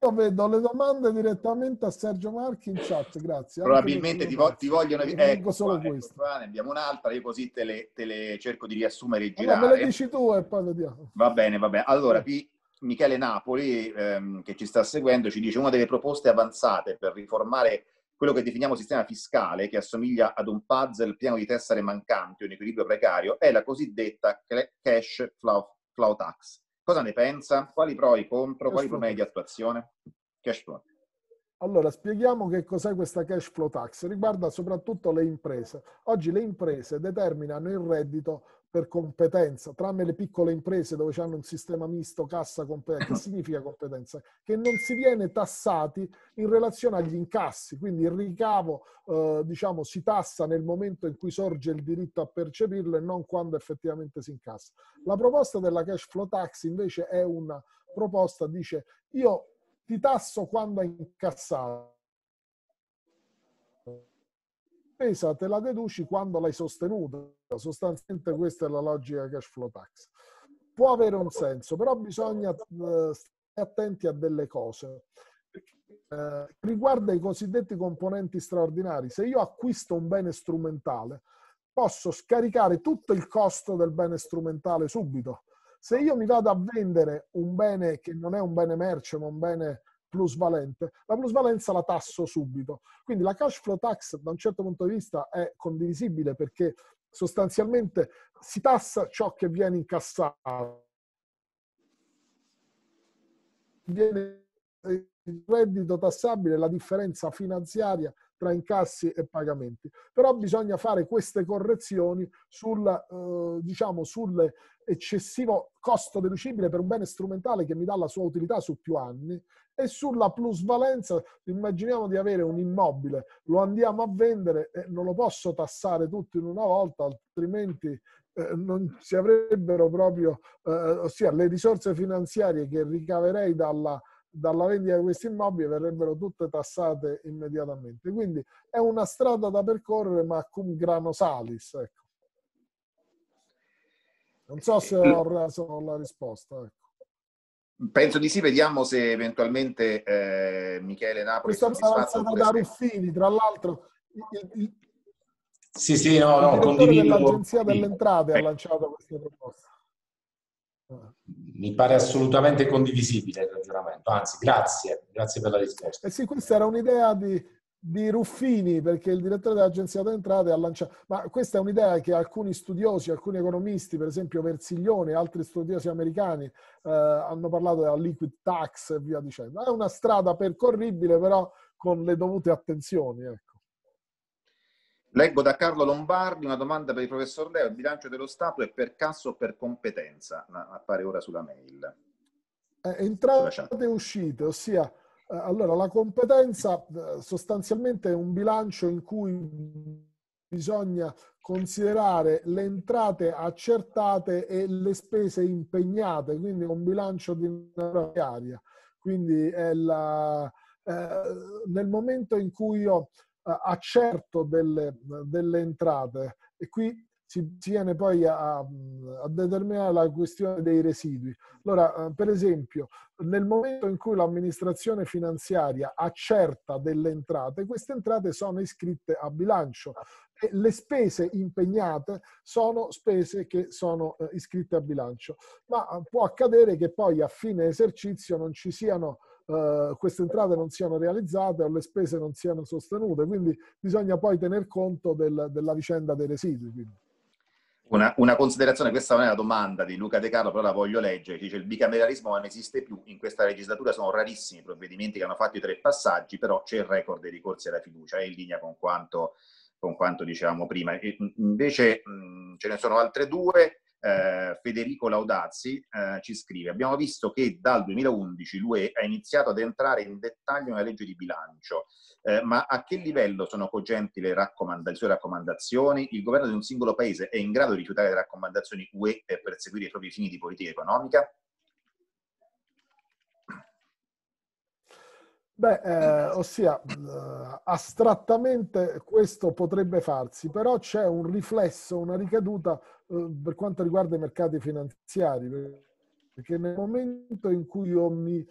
Io vedo le domande direttamente a Sergio Marchi in chat, grazie. Probabilmente ti, vo- ti, vogliono... Ecco, solo qua, questo. Ecco, ne abbiamo un'altra, io così te le, te le cerco di riassumere e girare. Allora, me le dici tu e poi vediamo. Va bene, va bene. Allora, P- Michele Napoli, ehm, che ci sta seguendo, ci dice una delle proposte avanzate per riformare quello che definiamo sistema fiscale, che assomiglia ad un puzzle pieno di tessere mancanti, un equilibrio precario, è la cosiddetta cash flow, flow tax Cosa ne pensa? Quali pro e contro? Quali problemi di attuazione? Cash flow. Allora, spieghiamo che cos'è questa cash flow tax. Riguarda soprattutto le imprese. Oggi le imprese determinano il reddito per competenza, tranne le piccole imprese dove hanno un sistema misto cassa competenza. Che significa competenza? Che non si viene tassati in relazione agli incassi, quindi il ricavo eh, diciamo, si tassa nel momento in cui sorge il diritto a percepirlo e non quando effettivamente si incassa. La proposta della cash flow tax invece è una proposta, dice io ti tasso quando hai incassato spesa te la deduci quando l'hai sostenuta. Sostanzialmente questa è la logica cash flow tax. Può avere un senso, però bisogna eh, stare attenti a delle cose. Eh, riguarda i cosiddetti componenti straordinari, se io acquisto un bene strumentale, posso scaricare tutto il costo del bene strumentale subito. Se io mi vado a vendere un bene che non è un bene merce, ma un bene plusvalente, la plusvalenza la tasso subito. Quindi la cash flow tax da un certo punto di vista è condivisibile perché sostanzialmente si tassa ciò che viene incassato. Viene il reddito tassabile, la differenza finanziaria tra incassi e pagamenti. Però bisogna fare queste correzioni sul, eh, diciamo, sull'eccessivo costo deducibile per un bene strumentale che mi dà la sua utilità su più anni e sulla plusvalenza, immaginiamo di avere un immobile, lo andiamo a vendere e non lo posso tassare tutto in una volta, altrimenti eh, non si avrebbero proprio, eh, ossia le risorse finanziarie che ricaverei dalla, dalla vendita di questi immobili verrebbero tutte tassate immediatamente. Quindi è una strada da percorrere, ma cum grano salis. Ecco. Non so se ho reso la risposta. Ecco. Penso di sì, vediamo se eventualmente eh, Michele Napoli... Questa è avanzata da Ruffini, tra l'altro. sì, sì, no, no, condivido. L'Agenzia delle Entrate ha lanciato questa proposta. Mi pare assolutamente condivisibile il ragionamento, anzi, grazie, grazie per la risposta. Eh sì, questa era un'idea di, di Ruffini, perché il direttore dell'Agenzia delle Entrate ha lanciato... Ma questa è un'idea che alcuni studiosi, alcuni economisti, per esempio Versiglione e altri studiosi americani, eh, hanno parlato della liquid tax e via dicendo. È una strada percorribile, però con le dovute attenzioni. Ecco. Leggo da Carlo Lombardi una domanda per il professor Leo. Il bilancio dello Stato è per cassa o per competenza? Appare ora sulla mail. Eh, entrate e uscite, ossia, allora la competenza eh, sostanzialmente è un bilancio in cui bisogna considerare le entrate accertate e le spese impegnate, quindi un bilancio di aria. Quindi la, eh, nel momento in cui io accerto delle, delle entrate e qui si, viene poi a, a, determinare la questione dei residui. Allora, eh, per esempio, nel momento in cui l'amministrazione finanziaria accerta delle entrate, queste entrate sono iscritte a bilancio e le spese impegnate sono spese che sono eh, iscritte a bilancio. Ma eh, può accadere che poi a fine esercizio non ci siano uh, queste entrate non siano realizzate o le spese non siano sostenute. Quindi bisogna poi tener conto del, della vicenda dei residui. Una, una, considerazione, questa non è una domanda di Luca De Carlo, però la voglio leggere. Dice il bicameralismo non esiste più, in questa legislatura sono rarissimi i provvedimenti che hanno fatto i tre passaggi, però c'è il record dei ricorsi alla fiducia, è in linea con quanto, con quanto dicevamo prima. E invece mh, ce ne sono altre due eh, Federico Laudazzi eh, ci scrive abbiamo visto che dal 2011 l'UE ha iniziato ad entrare in dettaglio nella legge di bilancio eh, ma a che livello sono cogenti le, raccomand- le, sue raccomandazioni? Il governo di un singolo paese è in grado di rifiutare le raccomandazioni UE per perseguire i propri fini di politica economica? Beh, eh, ossia, eh, astrattamente questo potrebbe farsi, però c'è un riflesso, una ricaduta per quanto riguarda i mercati finanziari, perché nel momento in cui io mi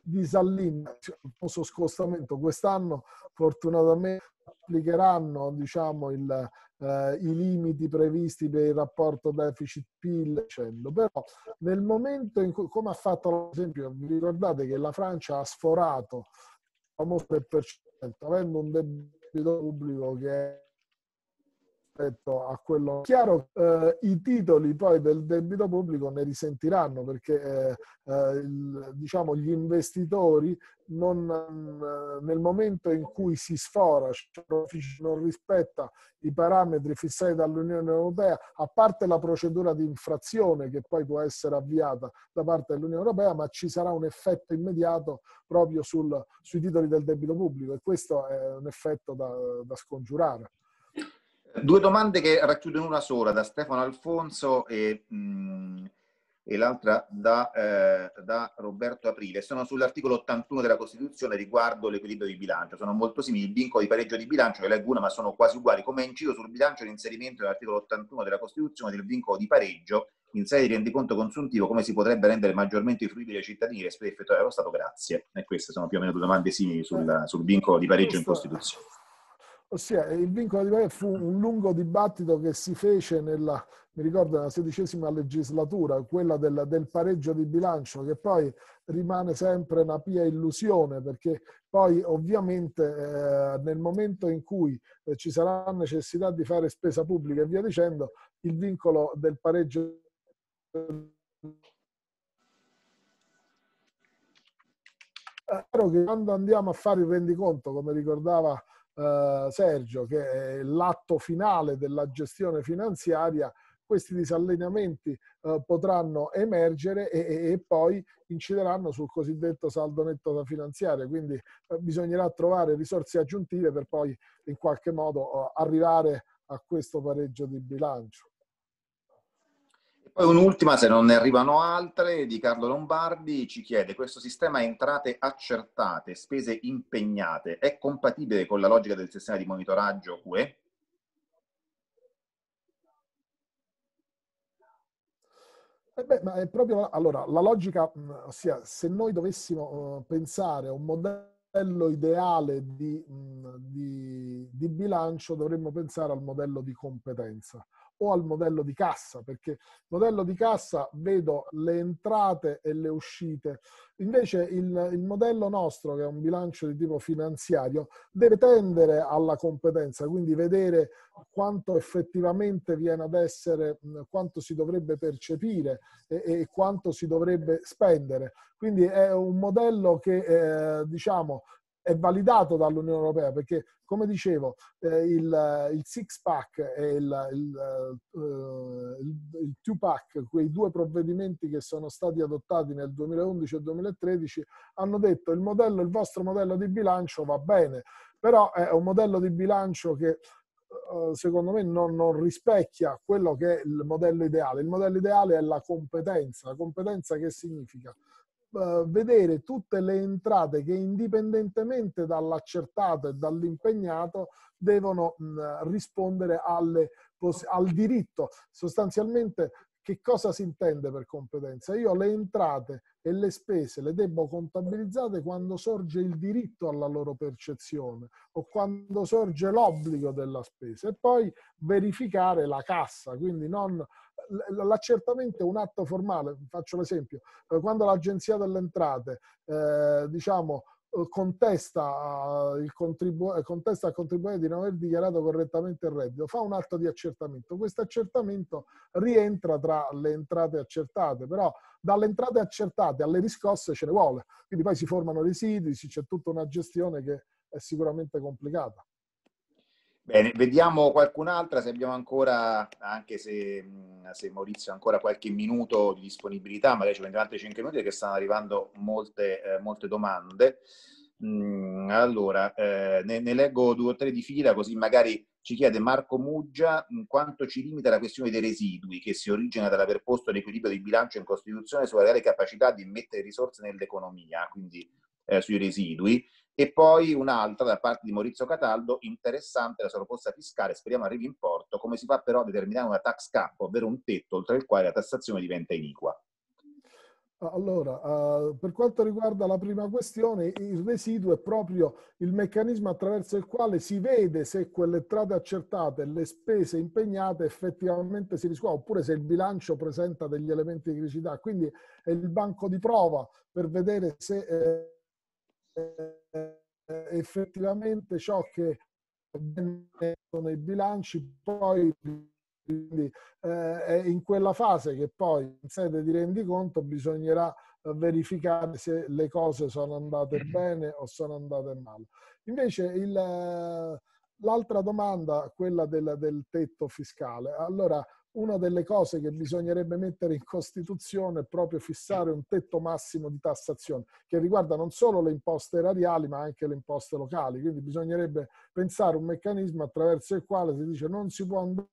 disallineo, cioè, il famoso scostamento, quest'anno fortunatamente applicheranno diciamo, il, eh, i limiti previsti per il rapporto deficit-PIL, però nel momento in cui, come ha fatto ad esempio, vi ricordate che la Francia ha sforato il famoso 3%, avendo un debito pubblico che è rispetto a quello chiaro eh, i titoli poi del debito pubblico ne risentiranno perché eh, eh, il, diciamo gli investitori non, eh, nel momento in cui si sfora cioè non rispetta i parametri fissati dall'Unione Europea a parte la procedura di infrazione che poi può essere avviata da parte dell'Unione Europea ma ci sarà un effetto immediato proprio sul, sui titoli del debito pubblico e questo è un effetto da, da scongiurare. Due domande che racchiudono una sola, da Stefano Alfonso e, mh, mm, e l'altra da, eh, da, Roberto Aprile. Sono sull'articolo 81 della Costituzione riguardo l'equilibrio di bilancio. Sono molto simili, il vincolo di pareggio di bilancio, che leggo una, ma sono quasi uguali. Come è inciso sul bilancio l'inserimento dell'articolo 81 della Costituzione del vincolo di pareggio in sede di rendiconto consuntivo, come si potrebbe rendere maggiormente fruibile ai cittadini spese effettuate dallo Stato? Grazie. E queste sono più o meno due domande simili sul, sul vincolo di pareggio in Costituzione. Ossia, il vincolo di pareggio fu un lungo dibattito che si fece nella, mi ricordo, nella sedicesima legislatura, quella del, del, pareggio di bilancio, che poi rimane sempre una pia illusione, perché poi ovviamente eh, nel momento in cui eh, ci sarà necessità di fare spesa pubblica e via dicendo, il vincolo del pareggio è chiaro che quando andiamo a fare il rendiconto, come ricordava eh, Sergio, che è l'atto finale della gestione finanziaria, questi disallineamenti eh, potranno emergere e, e, e, poi incideranno sul cosiddetto saldo netto da finanziare. Quindi eh, bisognerà trovare risorse aggiuntive per poi in qualche modo eh, arrivare a questo pareggio di bilancio. Poi un'ultima, se non ne arrivano altre, di Carlo Lombardi, ci chiede, questo sistema entrate accertate, spese impegnate, è compatibile con la logica del sistema di monitoraggio UE? Eh beh, ma è proprio allora la logica, ossia se noi dovessimo pensare a un modello ideale di, di, di bilancio, dovremmo pensare al modello di competenza o al modello di cassa, perché il modello di cassa vedo le entrate e le uscite. Invece il, il modello nostro, che è un bilancio di tipo finanziario, deve tendere alla competenza, quindi vedere quanto effettivamente viene ad essere, quanto si dovrebbe percepire e, e quanto si dovrebbe spendere. Quindi è un modello che eh, diciamo è validato dall'Unione Europea perché, come dicevo, eh, il, il, six pack e il, il, uh, il, two pack, quei due provvedimenti che sono stati adottati nel 2011 e 2013, hanno detto il modello, il vostro modello di bilancio va bene, però è un modello di bilancio che uh, secondo me non, non rispecchia quello che è il modello ideale. Il modello ideale è la competenza. La competenza che significa? Eh, vedere tutte le entrate che indipendentemente dall'accertato e dall'impegnato devono mh, rispondere alle, al diritto. Sostanzialmente che cosa si intende per competenza? Io le entrate e le spese le devo contabilizzare quando sorge il diritto alla loro percezione o quando sorge l'obbligo della spesa e poi verificare la cassa, quindi non l'accertamento è un atto formale, faccio l'esempio, eh, quando l'Agenzia delle Entrate eh, diciamo, contesta, il contribu- contesta al contribuente di non aver dichiarato correttamente il reddito, fa un atto di accertamento. Questo accertamento rientra tra le entrate accertate, però dalle entrate accertate alle riscosse ce ne vuole, quindi poi si formano residui, c'è tutta una gestione che è sicuramente complicata. Bene, vediamo qualcun'altra, se abbiamo ancora, anche se, se, Maurizio ha ancora qualche minuto di disponibilità, magari ci prendiamo altri 5 minuti perché stanno arrivando molte, eh, molte domande. Mm, allora, eh, ne, ne, leggo due o tre di fila, così magari ci chiede Marco Muggia quanto ci limita la questione dei residui che si origina dall'aver posto l'equilibrio di bilancio in Costituzione sulla reale capacità di mettere risorse nell'economia, quindi eh, sui residui e poi un'altra da parte di Maurizio Cataldo, interessante la sua proposta fiscale, speriamo arrivi in porto, come si fa però a determinare una tax cap, ovvero un tetto oltre il quale la tassazione diventa iniqua. Allora, uh, per quanto riguarda la prima questione, il residuo è proprio il meccanismo attraverso il quale si vede se quelle entrate accertate e le spese impegnate effettivamente si riscuotono, oppure se il bilancio presenta degli elementi di criticità. Quindi è il banco di prova per vedere se eh, effettivamente ciò che avviene nei bilanci poi quindi eh, è in quella fase che poi in sede di rendiconto bisognerà eh, verificare se le cose sono andate bene o sono andate male. Invece il, l'altra domanda, quella del, del tetto fiscale. Allora, una delle cose che bisognerebbe mettere in Costituzione è proprio fissare un tetto massimo di tassazione che riguarda non solo le imposte erariali ma anche le imposte locali. Quindi bisognerebbe pensare un meccanismo attraverso il quale si dice non si può andare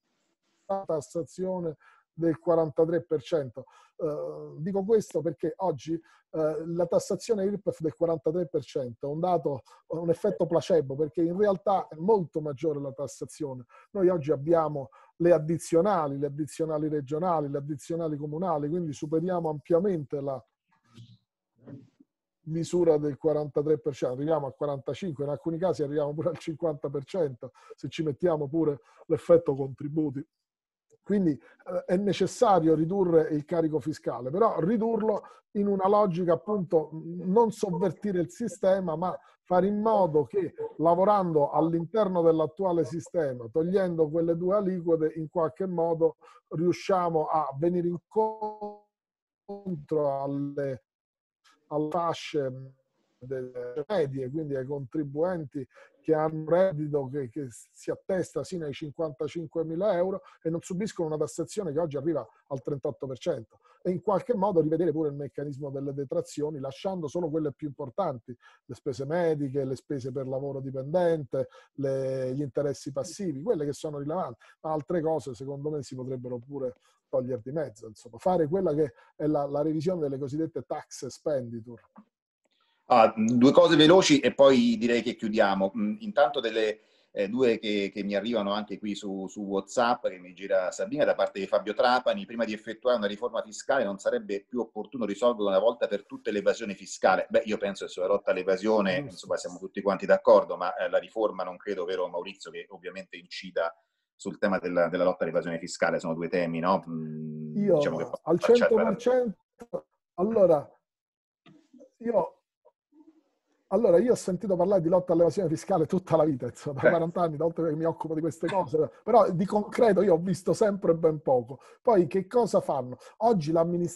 a tassazione del 43%. Uh, dico questo perché oggi uh, la tassazione IRPEF del 43% è un dato, un effetto placebo, perché in realtà è molto maggiore la tassazione. Noi oggi abbiamo le addizionali, le addizionali regionali, le addizionali comunali, quindi superiamo ampiamente la misura del 43%, arriviamo al 45%, in alcuni casi arriviamo pure al 50% se ci mettiamo pure l'effetto contributi quindi eh, è necessario ridurre il carico fiscale, però ridurlo in una logica appunto non sovvertire il sistema, ma fare in modo che lavorando all'interno dell'attuale sistema, togliendo quelle due aliquote, in qualche modo riusciamo a venire incontro alle, alle fasce delle medie, quindi ai contribuenti che hanno un reddito che, che si attesta sino ai 55 mila euro e non subiscono una tassazione che oggi arriva al 38%. E in qualche modo rivedere pure il meccanismo delle detrazioni, lasciando solo quelle più importanti, le spese mediche, le spese per lavoro dipendente, le, gli interessi passivi, quelle che sono rilevanti. Ma altre cose, secondo me, si potrebbero pure togliere di mezzo, insomma, fare quella che è la, la revisione delle cosiddette tax expenditure. Ah, due cose veloci e poi direi che chiudiamo. Mm, intanto delle eh, due che, che, mi arrivano anche qui su, su, WhatsApp, che mi gira Sabina, da parte di Fabio Trapani. Prima di effettuare una riforma fiscale non sarebbe più opportuno risolvere una volta per tutte l'evasione fiscale? Beh, io penso che sulla rotta all'evasione, insomma, siamo tutti quanti d'accordo, ma eh, la riforma non credo, vero Maurizio, che ovviamente incida sul tema della, della lotta all'evasione fiscale, sono due temi, no? Mm, io diciamo al 100%, allora, io allora, io ho sentito parlare di lotta all'evasione fiscale tutta la vita, insomma, da 40 anni, da oltre che mi occupo di queste cose, però di concreto io ho visto sempre ben poco. Poi che cosa fanno? Oggi,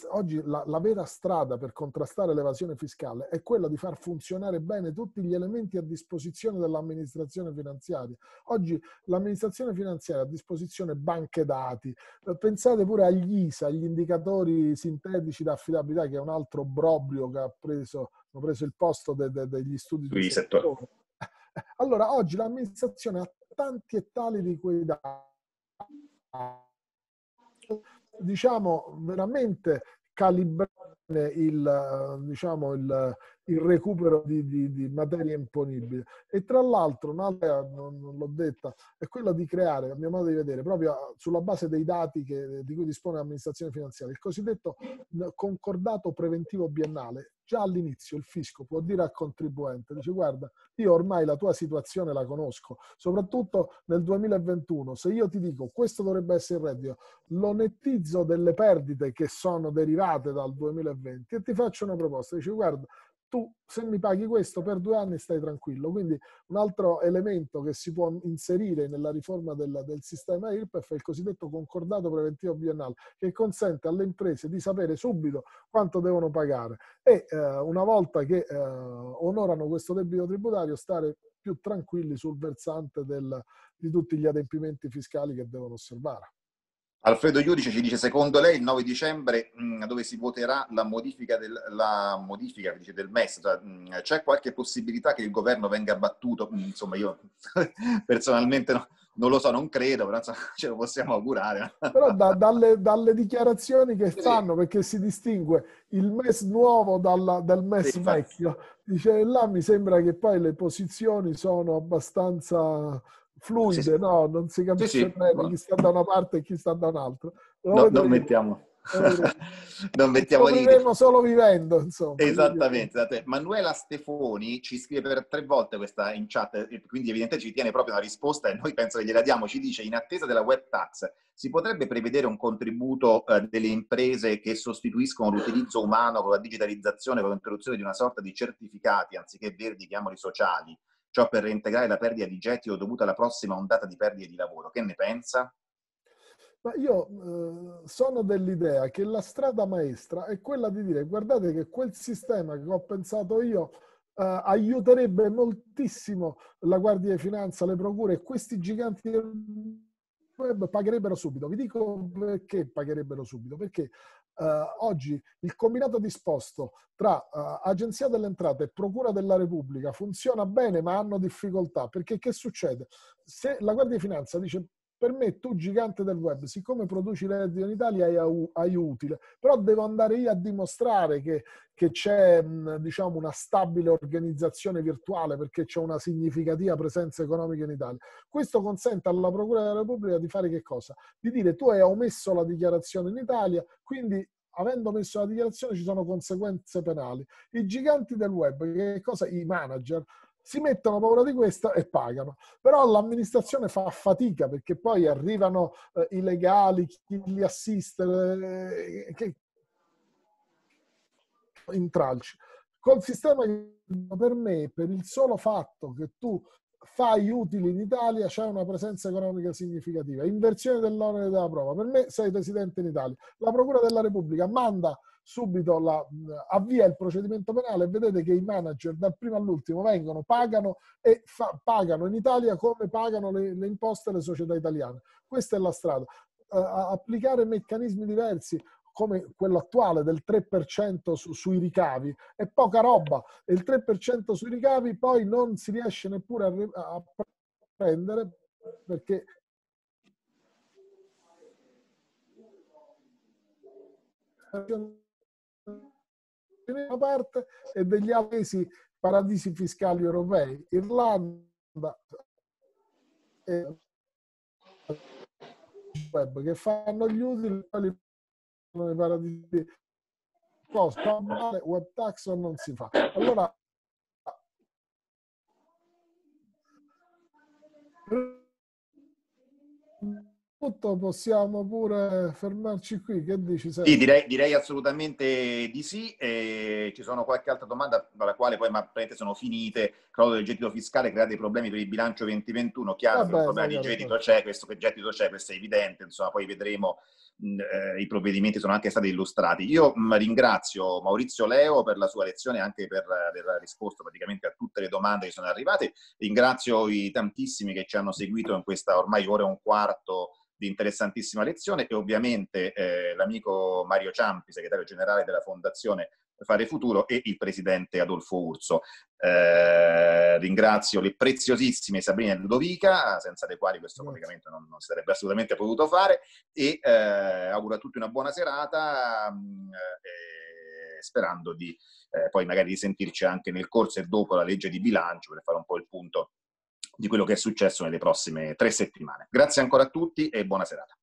oggi la, la, vera strada per contrastare l'evasione fiscale è quella di far funzionare bene tutti gli elementi a disposizione dell'amministrazione finanziaria. Oggi l'amministrazione finanziaria ha a disposizione banche dati, pensate pure agli ISA, agli indicatori sintetici da affidabilità, che è un altro obbrobrio che ha preso hanno preso il posto de, de, degli studi di settore. Allora, oggi l'amministrazione ha tanti e tali di quei dati, diciamo, veramente calibrare il, diciamo, il, il recupero di, di, di, materia imponibile. E tra l'altro, un'altra, non, non, l'ho detta, è quella di creare, a mio modo di vedere, proprio sulla base dei dati che, di cui dispone l'amministrazione finanziaria, il cosiddetto concordato preventivo biennale. Già all'inizio il fisco può dire al contribuente, dice guarda, io ormai la tua situazione la conosco, soprattutto nel 2021, se io ti dico questo dovrebbe essere il reddito, lo nettizzo delle perdite che sono derivate dal 2020 e ti faccio una proposta, dice guarda, tu se mi paghi questo per due anni stai tranquillo. Quindi un altro elemento che si può inserire nella riforma del, del sistema IRPEF è il cosiddetto concordato preventivo biennale, che consente alle imprese di sapere subito quanto devono pagare e eh, una volta che eh, onorano questo debito tributario stare più tranquilli sul versante del, di tutti gli adempimenti fiscali che devono osservare. Alfredo Giudice ci dice, secondo lei il 9 dicembre mh, dove si voterà la modifica del, la modifica, dice, del MES, cioè, mh, c'è qualche possibilità che il governo venga battuto? Mh, insomma, io personalmente no, non lo so, non credo, però insomma, ce lo possiamo augurare. Però da, dalle, dalle, dichiarazioni che sì. fanno, perché si distingue il MES nuovo dalla, dal MES sì, vecchio, dice là mi sembra che poi le posizioni sono abbastanza fluide, sì, no? Non si capisce sì, bene chi sta da una parte e chi sta da un'altra. No, non mettiamo. non mettiamo lì. solo vivendo, insomma. Esattamente, esattamente. Manuela Stefoni ci scrive per tre volte questa in chat, quindi evidentemente ci tiene proprio una risposta e noi penso che gliela diamo. Ci dice, in attesa della web tax, si potrebbe prevedere un contributo eh, delle imprese che sostituiscono l'utilizzo umano con la digitalizzazione, con l'introduzione di una sorta di certificati, anziché verdi, chiamoli sociali, ciò per reintegrare la perdita di gettito dovuta alla prossima ondata di perdite di lavoro. Che ne pensa? Ma io eh, sono dell'idea che la strada maestra è quella di dire guardate che quel sistema che ho pensato io eh, aiuterebbe moltissimo la Guardia di Finanza, le procure e questi giganti del web pagherebbero subito. Vi dico perché pagherebbero subito, perché Uh, oggi il combinato disposto tra uh, Agenzia delle Entrate e Procura della Repubblica funziona bene, ma hanno difficoltà. Perché che succede? Se la Guardia di Finanza dice per me tu gigante del web, siccome produci reddito in Italia hai, hai, utile, però devo andare io a dimostrare che, che c'è diciamo, una stabile organizzazione virtuale perché c'è una significativa presenza economica in Italia. Questo consente alla Procura della Repubblica di fare che cosa? Di dire tu hai omesso la dichiarazione in Italia, quindi avendo messo la dichiarazione ci sono conseguenze penali. I giganti del web, che cosa? I manager, si mettono paura di questo e pagano. Però l'amministrazione fa fatica perché poi arrivano eh, i legali, chi li assiste, eh, che intralci. Col sistema per me, per il solo fatto che tu fai utili in Italia, c'è una presenza economica significativa. Inversione dell'onere della prova. Per me sei residente in Italia. La Procura della Repubblica manda subito la, avvia il procedimento penale e vedete che i manager dal primo all'ultimo vengono, pagano e fa, pagano in Italia come pagano le, le imposte le società italiane. Questa è la strada. Uh, applicare meccanismi diversi come quello attuale del 3% su, sui ricavi è poca roba e il 3% sui ricavi poi non si riesce neppure a, a prendere perché una parte e degli altri paradisi fiscali europei, Irlanda e web che fanno gli utili quali sono i paradisi costa male, web tax non si fa. Allora tutto possiamo pure fermarci qui. Che dici? Sì, direi, direi, assolutamente di sì. E ci sono qualche altra domanda dalla quale poi ma sono finite. Crollo del gettito fiscale crea dei problemi per il bilancio 2021. Chiaro Vabbè, che il problema di gettito c'è, questo che gettito c'è, questo è evidente. Insomma, poi vedremo. Eh, I provvedimenti sono anche stati illustrati. Io mh, ringrazio Maurizio Leo per la sua lezione, anche per aver risposto praticamente a tutte le domande che sono arrivate. Ringrazio i tantissimi che ci hanno seguito in questa ormai ora e un quarto di interessantissima lezione e ovviamente eh, l'amico Mario Ciampi, segretario generale della Fondazione Fare Futuro e il presidente Adolfo Urso. Eh, ringrazio le preziosissime Sabrina e Ludovica, senza le quali questo collegamento non, non si sarebbe assolutamente potuto fare e eh, auguro a tutti una buona serata mh, eh, sperando di eh, poi magari risentirci anche nel corso e dopo la legge di bilancio per fare un po' il punto di quello che è successo nelle prossime tre settimane. Grazie ancora a tutti e buona serata.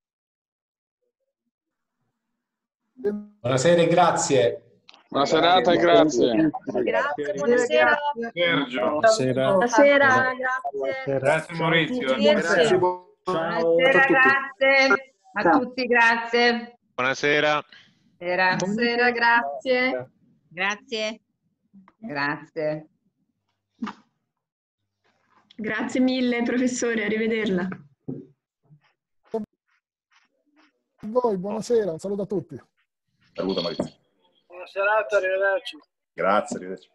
Buonasera e grazie. Buona serata e grazie. Grazie, buonasera. Sergio. Buonasera. Buonasera, grazie. Grazie Maurizio. Grazie. Buonasera, grazie a tutti, grazie. Buonasera. Buonasera, grazie. Grazie. Grazie. Grazie mille professore, arrivederla. A voi, buonasera, un saluto a tutti. Saluto Maurizio. Buona serata, arrivederci. Grazie, arrivederci.